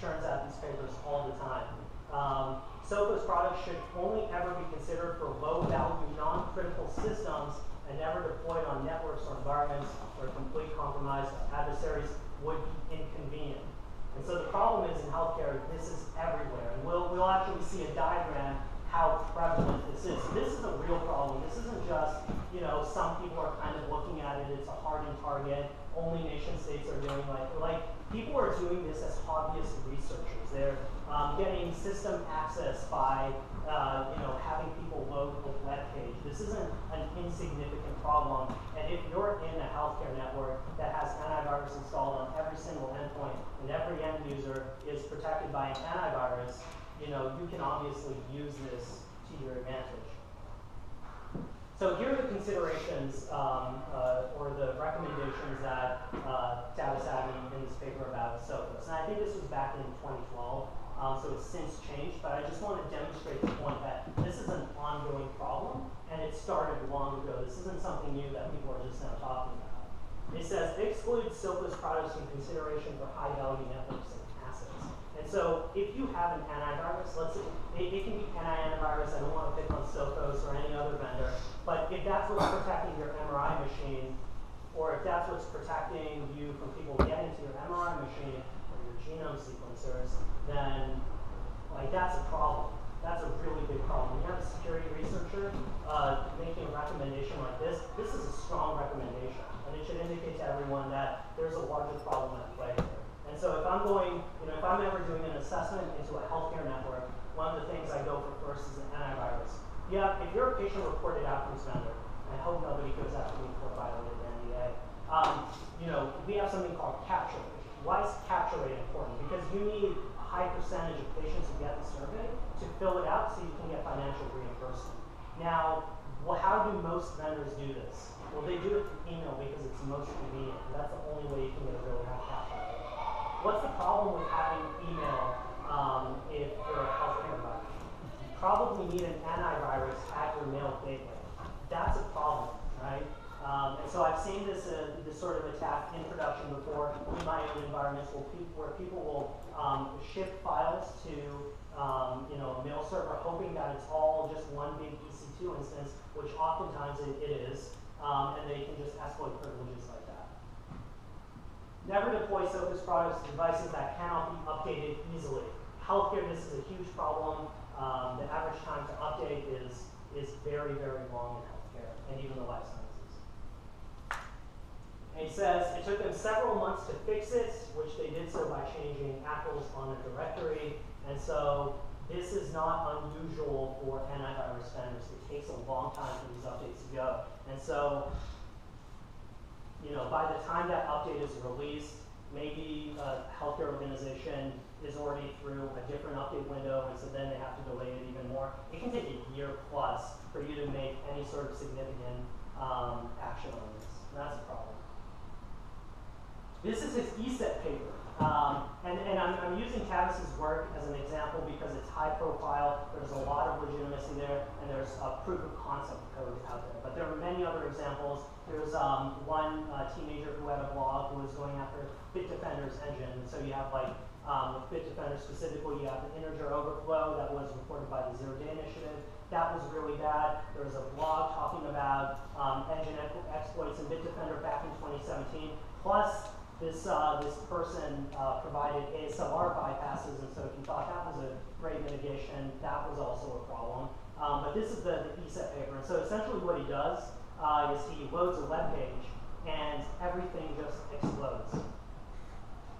B: churns out these papers all the time. Um, Sophos products should only ever be considered for low-value, non-critical systems and never deployed on networks or environments where complete compromise of adversaries would be inconvenient. And so the problem is in healthcare, this is everywhere. And we'll, we'll actually see a diagram how prevalent this is. This is a real problem. This isn't just, you know, some people are kind of looking at it, it's a hardened target, only nation states are doing like, like people are doing this as hobbyist researchers. They're um, getting system access by, uh, you know, having people load a web page. This isn't an insignificant problem. And if you're in a healthcare network that has antivirus installed on every single endpoint and every end user is protected by an antivirus, you know, you can obviously use this to your advantage. So here are the considerations um, uh, or the recommendations that uh, Tavis in, this paper about Sophos. And I think this was back in 2012, um, so it's since changed, but I just want to demonstrate the point that this is an ongoing problem and it started long ago. This isn't something new that people are just now talking about. It says exclude Sophos products in consideration for high value networks and so if you have an antivirus, let's say it, it can be anti-antivirus, I don't want to pick on Sophos or any other vendor, but if that's what's protecting your MRI machine, or if that's what's protecting you from people getting to your MRI machine or your genome sequencers, then like that's a problem. That's a really big problem. When you have a security researcher uh, making a recommendation like this, this is a strong recommendation, and it should indicate to everyone that there's a larger problem at play. And so if I'm going, you know, if I'm ever doing an assessment into a healthcare network, one of the things I go for first is an antivirus. Yeah, if you're a patient-reported outcomes vendor, I hope nobody goes after me for violating the NDA. Um, you know, we have something called capture rate. Why is capture rate important? Because you need a high percentage of patients who get the survey to fill it out so you can get financial reimbursement. Now, well, how do most vendors do this? Well, they do it through email because it's most convenient. That's the only way you can get a really high capture What's the problem with having email um, if you're a healthcare provider? You probably need an antivirus at your mail gateway. That's a problem, right? Um, and so I've seen this uh, this sort of attack in production before in my own environments where people will um, ship files to um, you know a mail server hoping that it's all just one big EC2 instance, which oftentimes it, it is, um, and they can just exploit privileges like that. Never deploy Sophos products to devices that cannot be updated easily. Healthcare, this is a huge problem. Um, the average time to update is, is very, very long in healthcare and even the life sciences. And he says it took them several months to fix it, which they did so by changing ACLs on the directory. And so this is not unusual for antivirus vendors. It takes a long time for these updates to go. And so you know, by the time that update is released, maybe a healthcare organization is already through a different update window, and so then they have to delay it even more. It can take a year plus for you to make any sort of significant um, action on this. And that's a problem. This is his ESET paper. Um, and and I'm, I'm using Tavis's work as an example because it's high profile, there's a lot of legitimacy there, and there's a proof of concept code out there. But there are many other examples. There's um, one uh, teenager who had a blog who was going after Bitdefender's engine. And so you have like, um, with Bitdefender specifically, you have the integer overflow that was reported by the Zero Day Initiative. That was really bad. There was a blog talking about um, engine exploits in Bitdefender back in 2017. Plus, this, uh, this person uh, provided ASLR bypasses, and so if you thought that was a great mitigation, that was also a problem. Um, but this is the, the ESET paper, and so essentially what he does uh, is he loads a web page, and everything just explodes.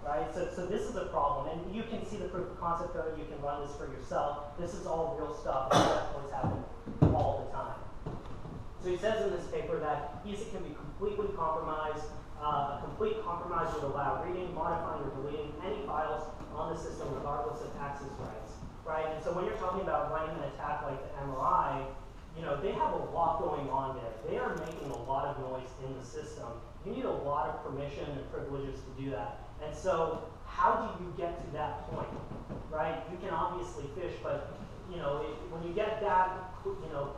B: Right? So, so this is a problem, and you can see the proof of concept code, you can run this for yourself. This is all real stuff, and exploits happen all the time. So he says in this paper that ESET can be completely compromised uh, a complete compromise would allow reading, modifying, or deleting any files on the system regardless of access rights, right? And so when you're talking about running an attack like the MRI, you know, they have a lot going on there. They are making a lot of noise in the system. You need a lot of permission and privileges to do that. And so how do you get to that point, right? You can obviously phish, but you know, when you get that, you know,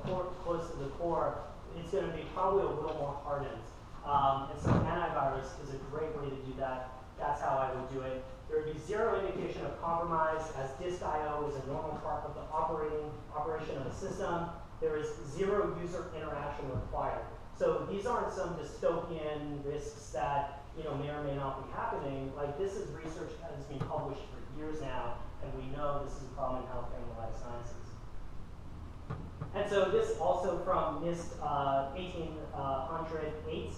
B: close to the core, it's going to be probably a little more hardened. Um, and so antivirus is a great way to do that. That's how I would do it. There would be zero indication of compromise as disk I.O. is a normal part of the operating operation of the system. There is zero user interaction required. So these aren't some dystopian risks that you know may or may not be happening. Like this is research that has been published for years now, and we know this is a problem in health and life sciences. And so this also from NIST uh, 1808.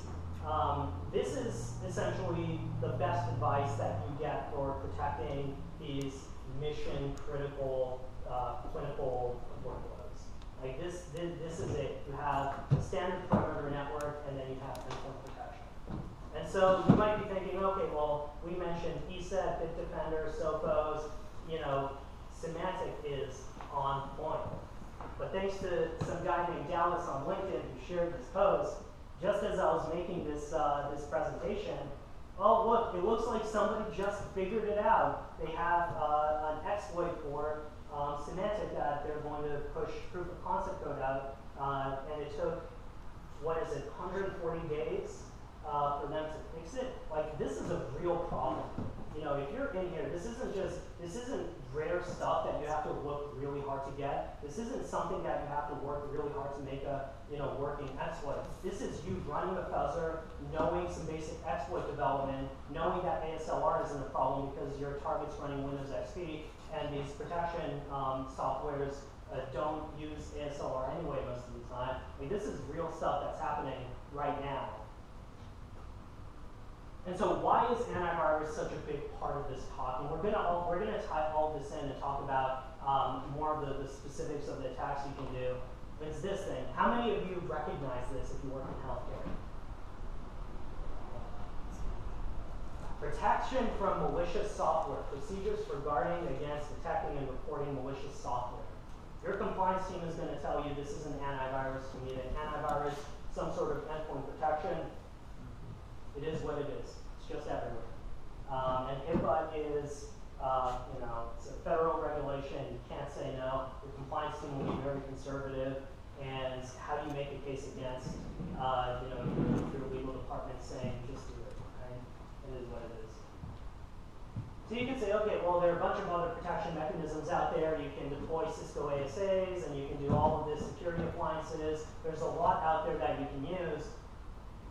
B: Um, this is essentially the best advice that you get for protecting these mission critical uh, clinical workloads. Like this, this, this is it. You have a standard perimeter network and then you have endpoint protection. And so you might be thinking, okay, well, we mentioned ESET, Bitdefender, Sophos, you know, Symantec is on point. But thanks to some guy named Dallas on LinkedIn who shared this post, just as I was making this, uh, this presentation, oh look, it looks like somebody just figured it out. They have uh, an exploit for um, that they're going to push proof of concept code out, uh, and it took, what is it, 140 days uh, for them to fix it. Like, this is a real problem. You know, if you're in here, this isn't just, this isn't rare stuff that you have to look really hard to get. This isn't something that you have to work really hard to make a, you know, working exploit. This is you running a fuzzer, knowing some basic exploit development, knowing that ASLR isn't a problem because your target's running Windows XP, and these protection um, softwares uh, don't use ASLR anyway most of the time. I mean, this is real stuff that's happening right now. And so why is antivirus such a big part of this talk? And we're gonna all, we're gonna tie all this in and talk about um, more of the, the specifics of the attacks you can do. It's this thing. How many of you recognize this if you work in healthcare? Protection from malicious software. Procedures for guarding against detecting and reporting malicious software. Your compliance team is going to tell you this is an antivirus. You need an antivirus, some sort of endpoint protection. It is what it is. It's just everywhere. Um, and HIPAA is, uh, you know, it's a federal regulation. You can't say no. Your compliance team will be very conservative. And how do you make a case against, uh, you know, your, your legal department saying just do it, right? It is what it is. So you can say, okay, well, there are a bunch of other protection mechanisms out there. You can deploy Cisco ASAs, and you can do all of this security appliances. There's a lot out there that you can use.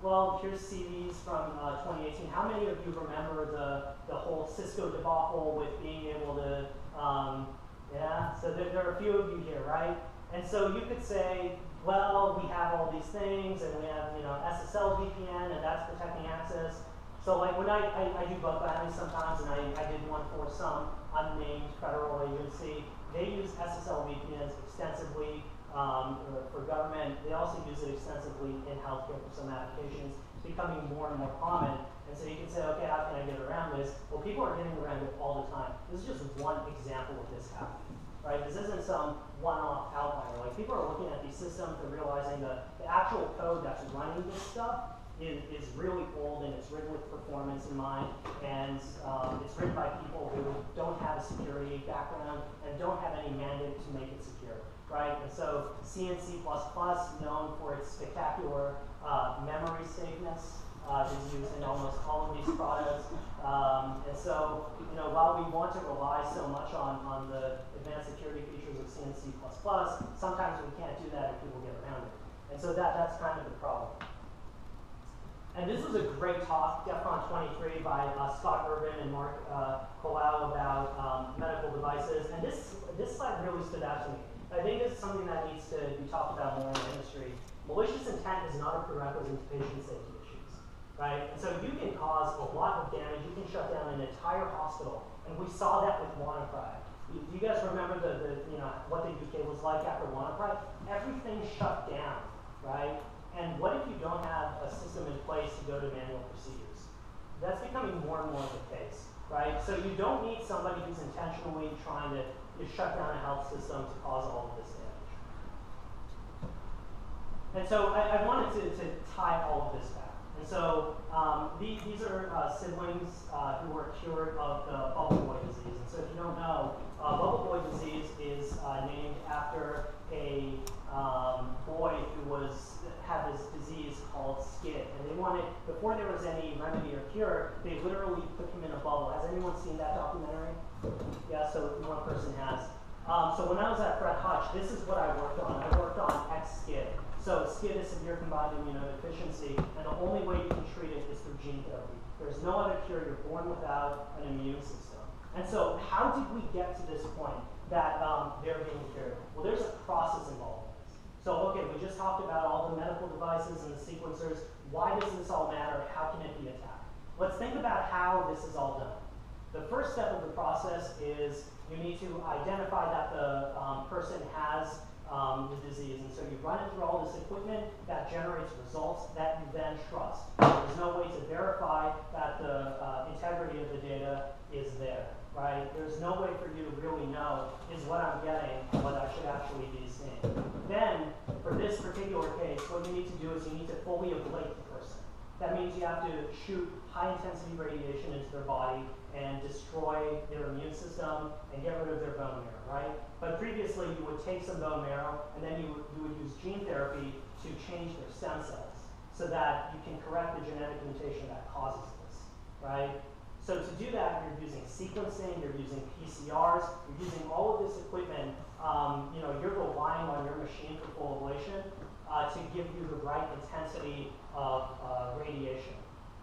B: Well, here's CVs from uh, 2018. How many of you remember the, the whole Cisco debacle with being able to, um, yeah? So there, there are a few of you here, right? And so you could say, well, we have all these things, and we have, you know, SSL VPN, and that's protecting access. So like when I, I, I do bug bounties sometimes, and I, I did one for some unnamed federal agency, they use SSL VPNs extensively um, for, for government. They also use it extensively in healthcare for some applications. It's becoming more and more common. And so you can say, okay, how can I get around this? Well, people are getting around it all the time. This is just one example of this happening. Right? This isn't some one-off outlier. Like people are looking at these systems, they're realizing that the actual code that's running this stuff is, is really old and it's written with performance in mind, and um, it's written by people who don't have a security background and don't have any mandate to make it secure, right? And so C and C++, known for its spectacular uh, memory safeness, uh, is used in almost all of these products. Um, and so, you know, while we want to rely so much on, on the advanced security features of C and C++, sometimes we can't do that if people get around it. And so that, that's kind of the problem. And this was a great talk, DEFCON 23, by uh, Scott Erven and Mark uh, about um, medical devices. And this, this slide really stood out to me. I think it's something that needs to be talked about more in the industry. Malicious intent is not a prerequisite to patient safety issues, right? And so you can cause a lot of damage. You can shut down an entire hospital. And we saw that with WannaCry. Do you guys remember the, the, you know, what the UK was like after WannaCry? Everything shut down, right? And what if you don't have a system in place to go to manual procedures? That's becoming more and more the case, right? So you don't need somebody who's intentionally trying to, shut down a health system to cause all of this damage. And so I, I wanted to, to tie all of this back. And so um, these, these are uh, siblings uh, who were cured of the bubble boy disease. And so if you don't know, uh, bubble boy disease is uh, named after a um, boy who was had this disease called SCID, and they wanted before there was any remedy or cure, they literally put him in a bubble. Has anyone seen that documentary? Yeah, so one person has. Um, so when I was at Fred Hutch, this is what I worked on. I worked on X-SCID. So SCID is severe combined immunodeficiency, and the only way you can treat it is through gene therapy. There's no other cure. You're born without an immune system. And so how did we get to this point that um, they're being cured? Well, there's a process involved. So, okay, we just talked about all the medical devices and the sequencers. Why does this all matter? How can it be attacked? Let's think about how this is all done. The first step of the process is you need to identify that the um, person has um, the disease. And so you run it through all this equipment that generates results that you then trust. There's no way to verify that the uh, integrity of the data is there, right? There's no way for you to really know is what I'm getting what I should actually be seeing. Then, for this particular case, what you need to do is you need to fully ablate the person. That means you have to shoot high intensity radiation into their body and destroy their immune system and get rid of their bone marrow, right? But previously, you would take some bone marrow and then you, you would use gene therapy to change their stem cells so that you can correct the genetic mutation that causes this, right? So to do that, you're using sequencing, you're using PCRs, you're using all of this equipment. Um, you know, you're relying on your machine for full ablation to give you the right intensity of uh, radiation.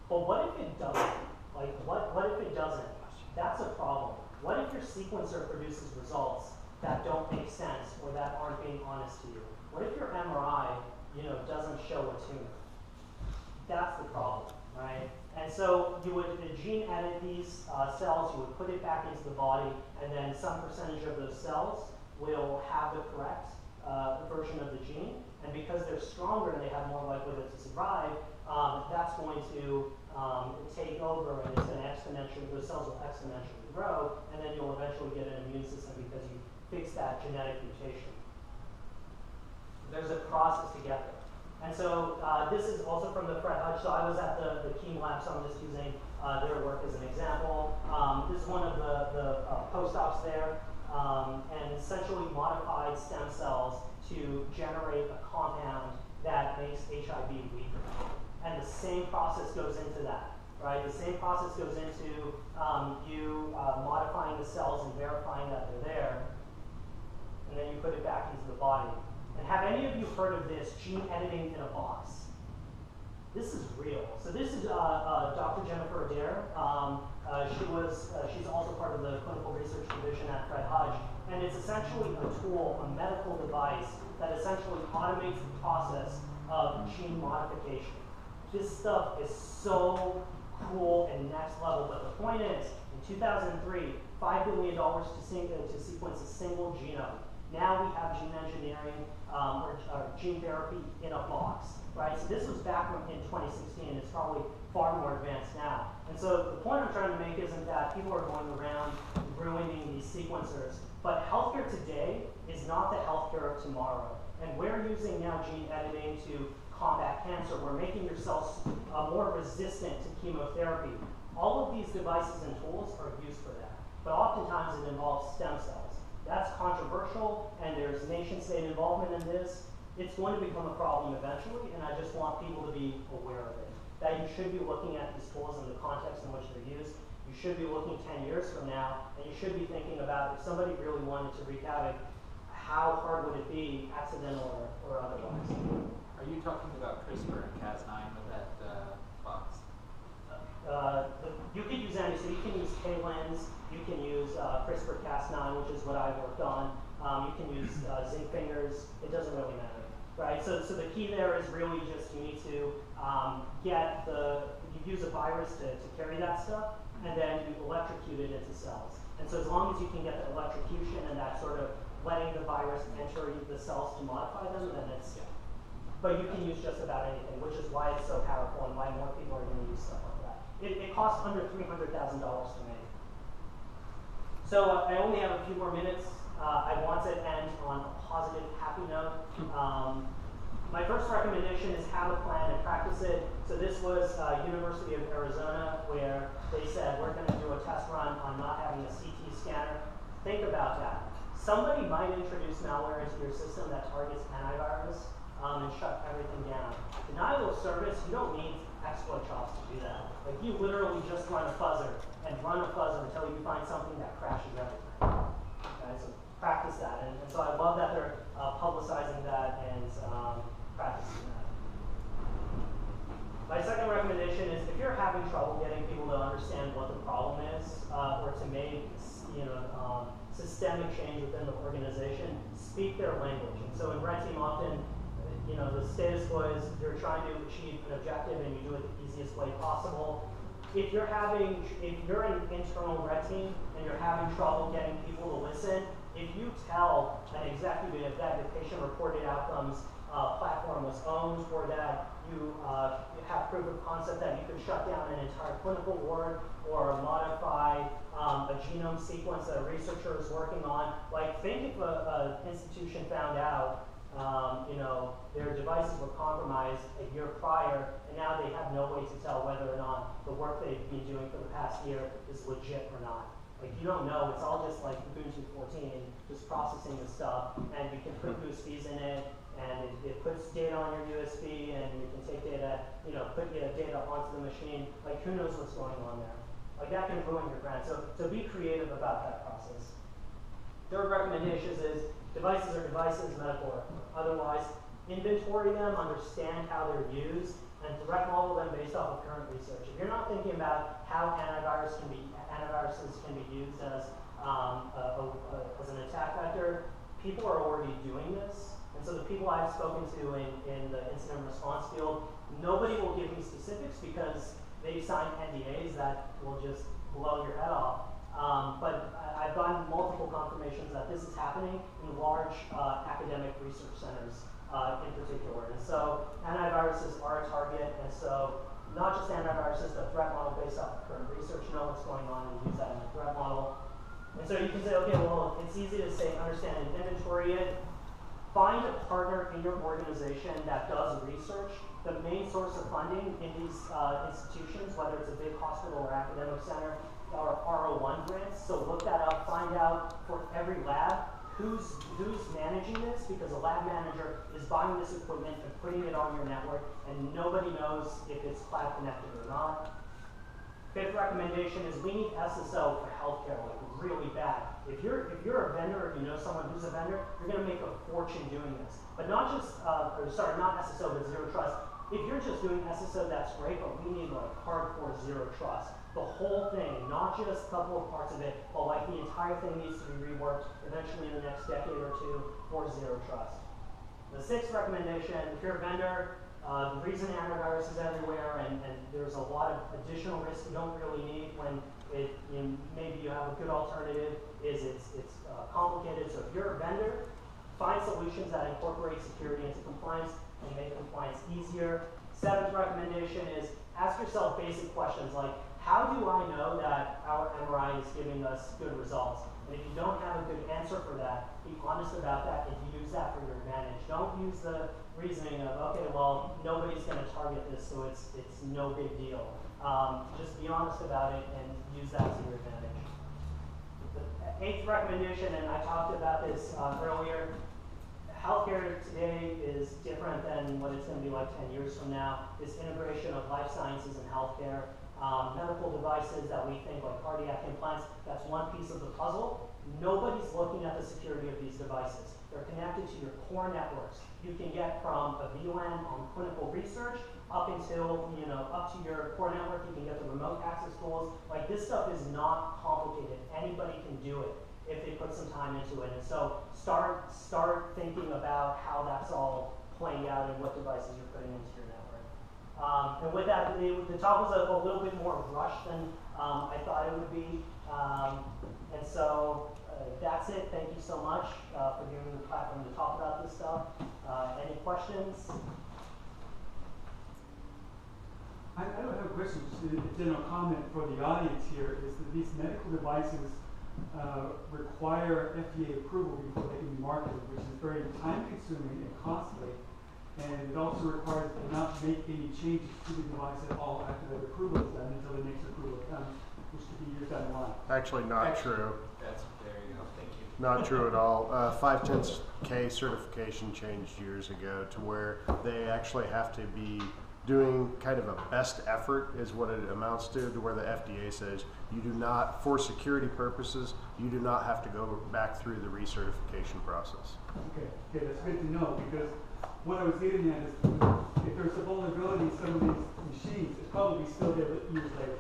B: But what if it doesn't? Like, what, what if it doesn't? That's a problem. What if your sequencer produces results that don't make sense or that aren't being honest to you? What if your MRI, you know, doesn't show a tumor? That's the problem, right? And so you would gene edit these uh, cells, you would put it back into the body, and then some percentage of those cells will have the correct uh, version of the gene, because they're stronger and they have more likelihood to survive, um, that's going to um, take over and it's going to exponentially, those cells will exponentially grow, and then you'll eventually get an immune system because you fix that genetic mutation. There's a process to get there. And so uh, this is also from the Fred Hutch. So I was at the, the Kiem Lab, so I'm just using uh, their work as an example. Um, this is one of the, the uh, post-ops there, um, and essentially modified stem cells to generate a compound that makes HIV weaker. And the same process goes into that, right? The same process goes into um, you uh, modifying the cells and verifying that they're there, and then you put it back into the body. And have any of you heard of this gene editing in a box? This is real. So this is uh, uh, Dr. Jennifer Adair. Um, uh, she was, uh, she's also part of the clinical research division at Fred Hutch, and it's essentially a tool, a medical device that essentially automates the process of gene modification. This stuff is so cool and next level, but the point is, in 2003, $5 billion to, to sequence a single genome. Now we have gene engineering um, or, or, gene therapy in a box, right? So this was back in 2016. It's probably far more advanced now. And so the point I'm trying to make isn't that people are going around ruining these sequencers, but healthcare today is not the healthcare of tomorrow. And we're using now gene editing to combat cancer. We're making your cells uh, more resistant to chemotherapy. All of these devices and tools are used for that. But oftentimes it involves stem cells. That's controversial, and there's nation state involvement in this. It's going to become a problem eventually, and I just want people to be aware of it. That you should be looking at these tools in the context in which they're used. You should be looking 10 years from now, and you should be thinking about if somebody really wanted to wreak havoc, how hard would it be, accidental or, or otherwise.
D: Are you talking about CRISPR and Cas9 with that uh, box?
B: Uh, the, you could use any, so you can use TALENs, you can use uh, CRISPR-Cas9, which is what I worked on. Um, you can use uh, zinc fingers. It doesn't really matter, right? So, so the key there is really just you need to um, get the, you use a virus to, to carry that stuff, and then you electrocute it into cells. And so as long as you can get the electrocution and that sort of letting the virus enter the cells to modify them, then it's, but you can use just about anything, which is why it's so powerful and why more people are going to use stuff like that. It, it costs under $300,000 to make. So I only have a few more minutes. Uh, I want to end on a positive, happy note. Um, my first recommendation is have a plan and practice it. So this was uh, University of Arizona, where they said we're going to do a test run on not having a CT scanner. Think about that. Somebody might introduce malware into your system that targets antivirus um, and shut everything down. Denial of service, you don't need exploit chops to do that. Like you literally just run a fuzzer and run a fuzzer until you find something that crashes everything. Okay, so practice that. And, and so I love that they're uh, publicizing that and um, practicing that. My second recommendation is if you're having trouble getting people to understand what the problem is uh, or to make you know um, systemic change within the organization, speak their language. And so in Red Team often you know, the status quo is you're trying to achieve an objective and you do it the easiest way possible if you're having, if you're an internal red team and you're having trouble getting people to listen, if you tell an executive that the patient reported outcomes uh, platform was owned or that you uh, have proof of concept that you could shut down an entire clinical ward or modify um, a genome sequence that a researcher is working on, like think if an institution found out um, you know, their devices were compromised a year prior, and now they have no way to tell whether or not the work they've been doing for the past year is legit or not. Like you don't know, it's all just like Ubuntu 14 and just processing the stuff, and you can put USBs in it, and it, it, puts data on your USB, and you can take data, you know, put data onto the machine. Like who knows what's going on there? Like that can ruin your brand. So, so be creative about that process. Third recommendation is Devices are devices, metaphor. Otherwise, inventory them, understand how they're used, and threat model them based off of current research. If you're not thinking about how antivirus can be, antiviruses can be used as, um, a, a, a, as an attack vector, people are already doing this. And so the people I've spoken to in, in the incident response field, nobody will give me specifics because they've signed NDAs that will just blow your head off. Um, but I, have gotten multiple confirmations that this is happening in large uh, academic research centers uh, in particular. And so antiviruses are a target, and so not just antiviruses, but threat model based off of current research, know what's going on and use that in the threat model. And so you can say, okay, well, it's easy to say understand and inventory it. Find a partner in your organization that does research. The main source of funding in these uh, institutions, whether it's a big hospital or academic center, are R01 grants. So look that up. Find out for every lab who's who's managing this because a lab manager is buying this equipment and putting it on your network, and nobody knows if it's cloud connected or not. Fifth recommendation is we need SSO for healthcare, like really bad. If you're if you're a vendor, if you know someone who's a vendor, you're going to make a fortune doing this. But not just, uh, or sorry, not SSO, but zero trust. If you're just doing SSO, that's great, but we need like hardcore zero trust. The whole thing, not just a couple of parts of it, but like the entire thing needs to be reworked eventually in the next decade or two for zero trust. The sixth recommendation, if you're a vendor, uh, the reason antivirus is everywhere and, and there's a lot of additional risk you don't really need when it, you maybe you have a good alternative is it's, it's uh, complicated. So if you're a vendor, find solutions that incorporate security into compliance and make compliance easier. Seventh recommendation is ask yourself basic questions like, how do I know that our MRI is giving us good results? And if you don't have a good answer for that, be honest about that and use that for your advantage. Don't use the reasoning of, okay, well, nobody's going to target this, so it's, it's no big deal. Um, just be honest about it and use that to your advantage. The eighth recommendation, and I talked about this uh, earlier, healthcare today is different than what it's going to be like 10 years from now. This integration of life sciences and healthcare, um, medical devices that we think like cardiac implants, that's one piece of the puzzle. Nobody's looking at the security of these devices. They're connected to your core networks. You can get from a VLAN on clinical research up until, you know, up to your core network. You can get the remote access tools. Like this stuff is not complicated. Anybody can do it if they put some time into it. And so start start thinking about how that's all playing out and what devices you're putting into your network. Um, and with that, the, the talk was a, a, little bit more rushed than um, I thought it would be. Um, and so uh, that's it. Thank you so much uh, for giving me the platform to talk about this stuff. Uh, any questions?
E: I, I don't have a question, just a general comment for the audience here is that these medical devices uh, require FDA approval before they can be marketed, which is very time consuming and costly. And it also requires them not make any changes to the device at all after that approval is done until the next approval comes, which could be years down the line.
F: Actually, not
D: Actually-
F: true.
D: That's, there you go, thank you.
F: Not true at all. Uh, 510K certification changed years ago to where they actually have to be doing kind of a best effort is what it amounts to, to where the FDA says you do not, for security purposes, you do not have to go back through the recertification process.
E: Okay, okay, that's good to know because what I was getting at is if there's a vulnerability in some of these machines, it's probably still there years later.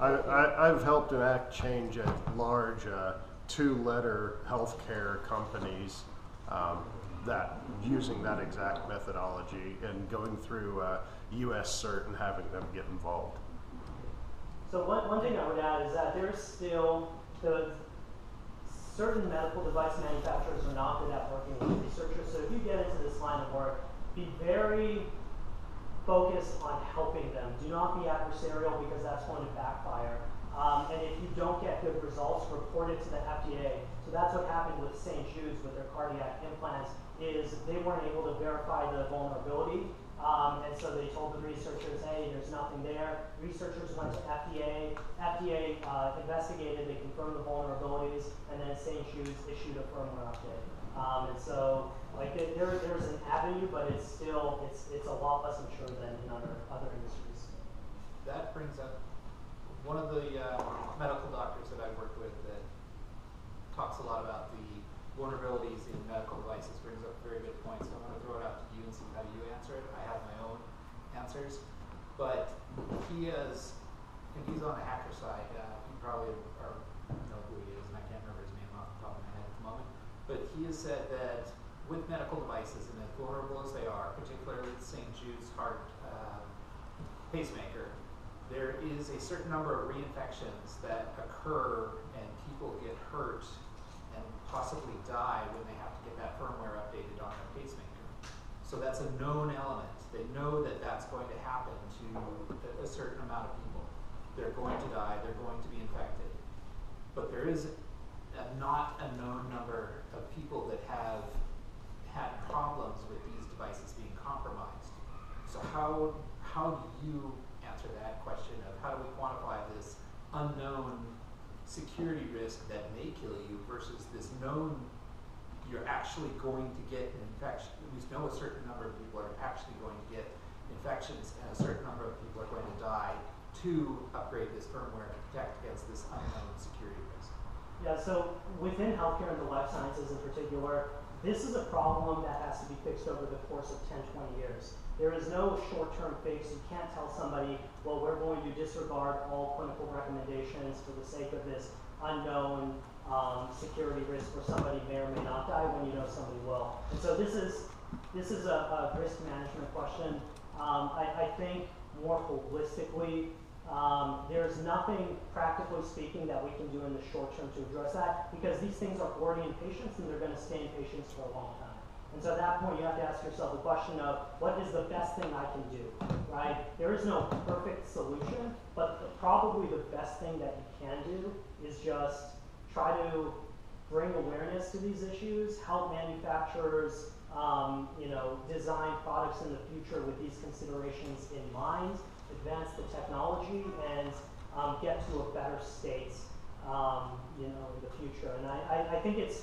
F: I, I, I've helped enact change at large uh, two-letter healthcare companies um, that using that exact methodology and going through uh, U.S. cert and having them get involved.
B: So one, one thing I would add is that there's still the certain medical device manufacturers are not good at working with researchers. So if you get into this line of work, be very focused on helping them. Do not be adversarial because that's going to backfire. Um, and if you don't get good results, report it to the FDA. So that's what happened with St. Jude's with their cardiac implants is they weren't able to verify the vulnerability. Um, and so they told the researchers, hey, there's nothing there. Researchers went to FDA. FDA uh, investigated, they confirmed the vulnerabilities, and then St. Jude's issued a firmware update. Um, and so, like, there, there's an avenue, but it's still, it's, it's a lot less mature than in other, other industries.
D: That brings up one of the uh, medical doctors that I've worked with that talks a lot about the vulnerabilities in medical devices, brings up very good points. So I'm going to throw it out to you and see how you answer it. I have my own answers. But he is, and he's on the hacker side. Uh, you probably are, know who he is, and I can't remember his name off the top of my head at the moment. But he has said that with medical devices, and as vulnerable as they are, particularly the St. Jude's heart uh, pacemaker, there is a certain number of reinfections that occur and people get hurt possibly die when they have to get that firmware updated on their pacemaker. So that's a known element. They know that that's going to happen to a, certain amount of people. They're going to die. They're going to be infected. But there is a, not a known number of people that have had problems with these devices being compromised. So how how do you answer that question of how do we quantify this unknown security risk that may kill you versus this known you're actually going to get an infection. We know a certain number of people are actually going to get infections and a certain number of people are going to die to upgrade this firmware to protect against this unknown security risk.
B: Yeah, so within healthcare and the life sciences in particular, this is a problem that has to be fixed over the course of 10, 20 years. There is no short-term fix. You can't tell somebody, well, we're going to disregard all clinical recommendations for the sake of this unknown um, security risk where somebody may or may not die when you know somebody will. And so this is this is a, a risk management question. Um, I, I think more holistically, um, there's nothing, practically speaking, that we can do in the short term to address that because these things are already in patients and they're going to stay in patients for a long time. And so at that point, you have to ask yourself the question of what is the best thing I can do, right? There is no perfect solution, but the, probably the best thing that you can do is just try to bring awareness to these issues, help manufacturers, um, you know, design products in the future with these considerations in mind, advance the technology, and um, get to a better state, um, you know, in the future. And I, I, I think it's,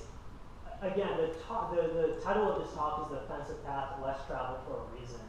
B: again, the, the, the title of this talk is The Offensive Path Less Travel for a reason.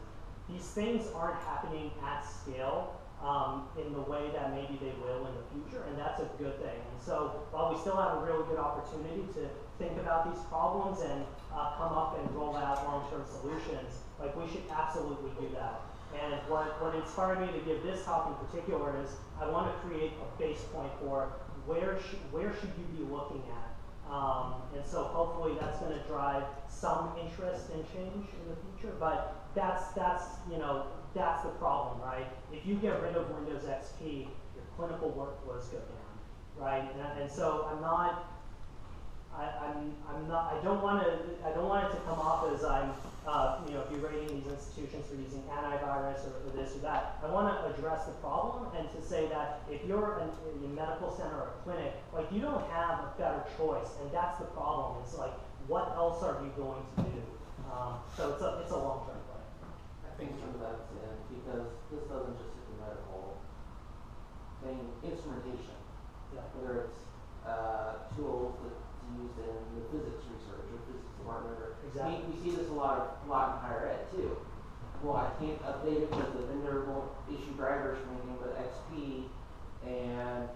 B: These things aren't happening at scale um, in the way that maybe they will in the future, and that's a good thing. And so while we still have a really good opportunity to think about these problems and uh, come up and roll out long-term solutions, like we should absolutely do that. And what, what inspired me to give this talk in particular is I want to create a base point for where, sh where should you be looking at um, and so hopefully that's going to drive some interest and change in the future. But that's that's you know that's the problem, right? If you get rid of Windows XP, your clinical workflows go down, right? And, and so I'm not. I, I'm, I'm not, I don't want to, I don't want it to come off as I'm, uh, you know, berating these institutions for using antivirus or, or this or that. I want to address the problem and to say that if you're an, a medical center or a clinic, like you don't have a better choice, and that's the problem. It's like, what else are you going to do? Um, so it's a, it's a long-term play.
C: I think some of that's in, because this doesn't just hit the medical thing, instrumentation,
B: Yeah.
C: whether it's, uh, tools that's used in the physics research or physics department or.
B: Exactly.
C: We, we see this a lot, of- lot in higher ed too. Well, I can't update it because the vendor won't issue drivers for anything but XP and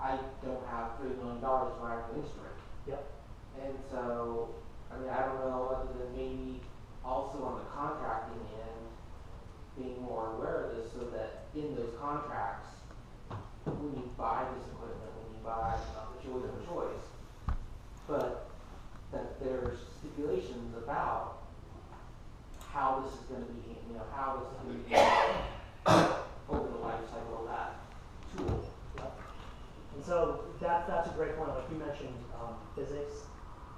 C: I don't have three million dollars to buy an instrument.
B: Yep.
C: And so, I mean, I don't know, other than maybe also on the contracting end, being more aware of this so that in those contracts, when you buy this equipment, when you buy, you always have a choice, but that there's stipulations about how this is gonna be, you know, how this is gonna be over the life cycle of that tool.
B: And so that, that's a great point. Like you mentioned, um, physics.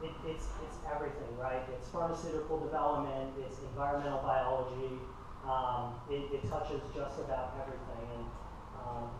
B: It, it's, it's everything, right? It's pharmaceutical development, it's environmental biology. Um, it, it touches just about everything. And um,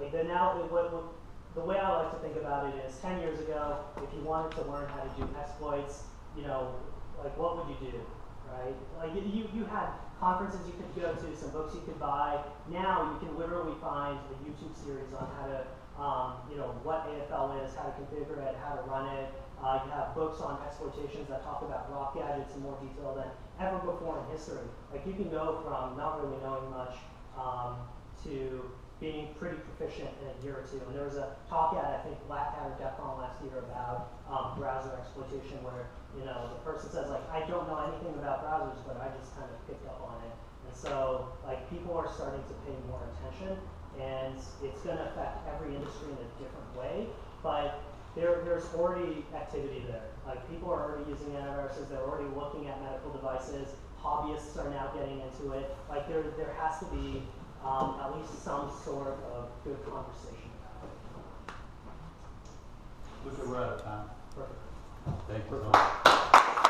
B: like the now, what, what, the way I like to think about it is 10 years ago, if you wanted to learn how to do exploits, you know, like what would you do, right? Like you, you had conferences you could go to, some books you could buy. Now you can literally find a YouTube series on how to, um, you know, what AFL is, how to configure it, how to run it. Uh, you have books on exploitations that talk about ROP gadgets in more detail than ever before in history. Like you can go from not really knowing much um, to being pretty proficient in a year or two. And there was a talk at, I think, Black Hat or DEF CON last year about um, browser exploitation where, you know, the person says, like, I don't know anything about browsers, but I just kind of picked up on it. And so, like, people are starting to pay more attention, and it's going to affect every industry in a different way, but there, there's already activity there. Like, people are already using antiviruses, they're already looking at medical devices, hobbyists are now getting into it. Like, there, there has to be um, at least some sort of good conversation about it.
G: Looks we're out of time.
A: Thank you so much.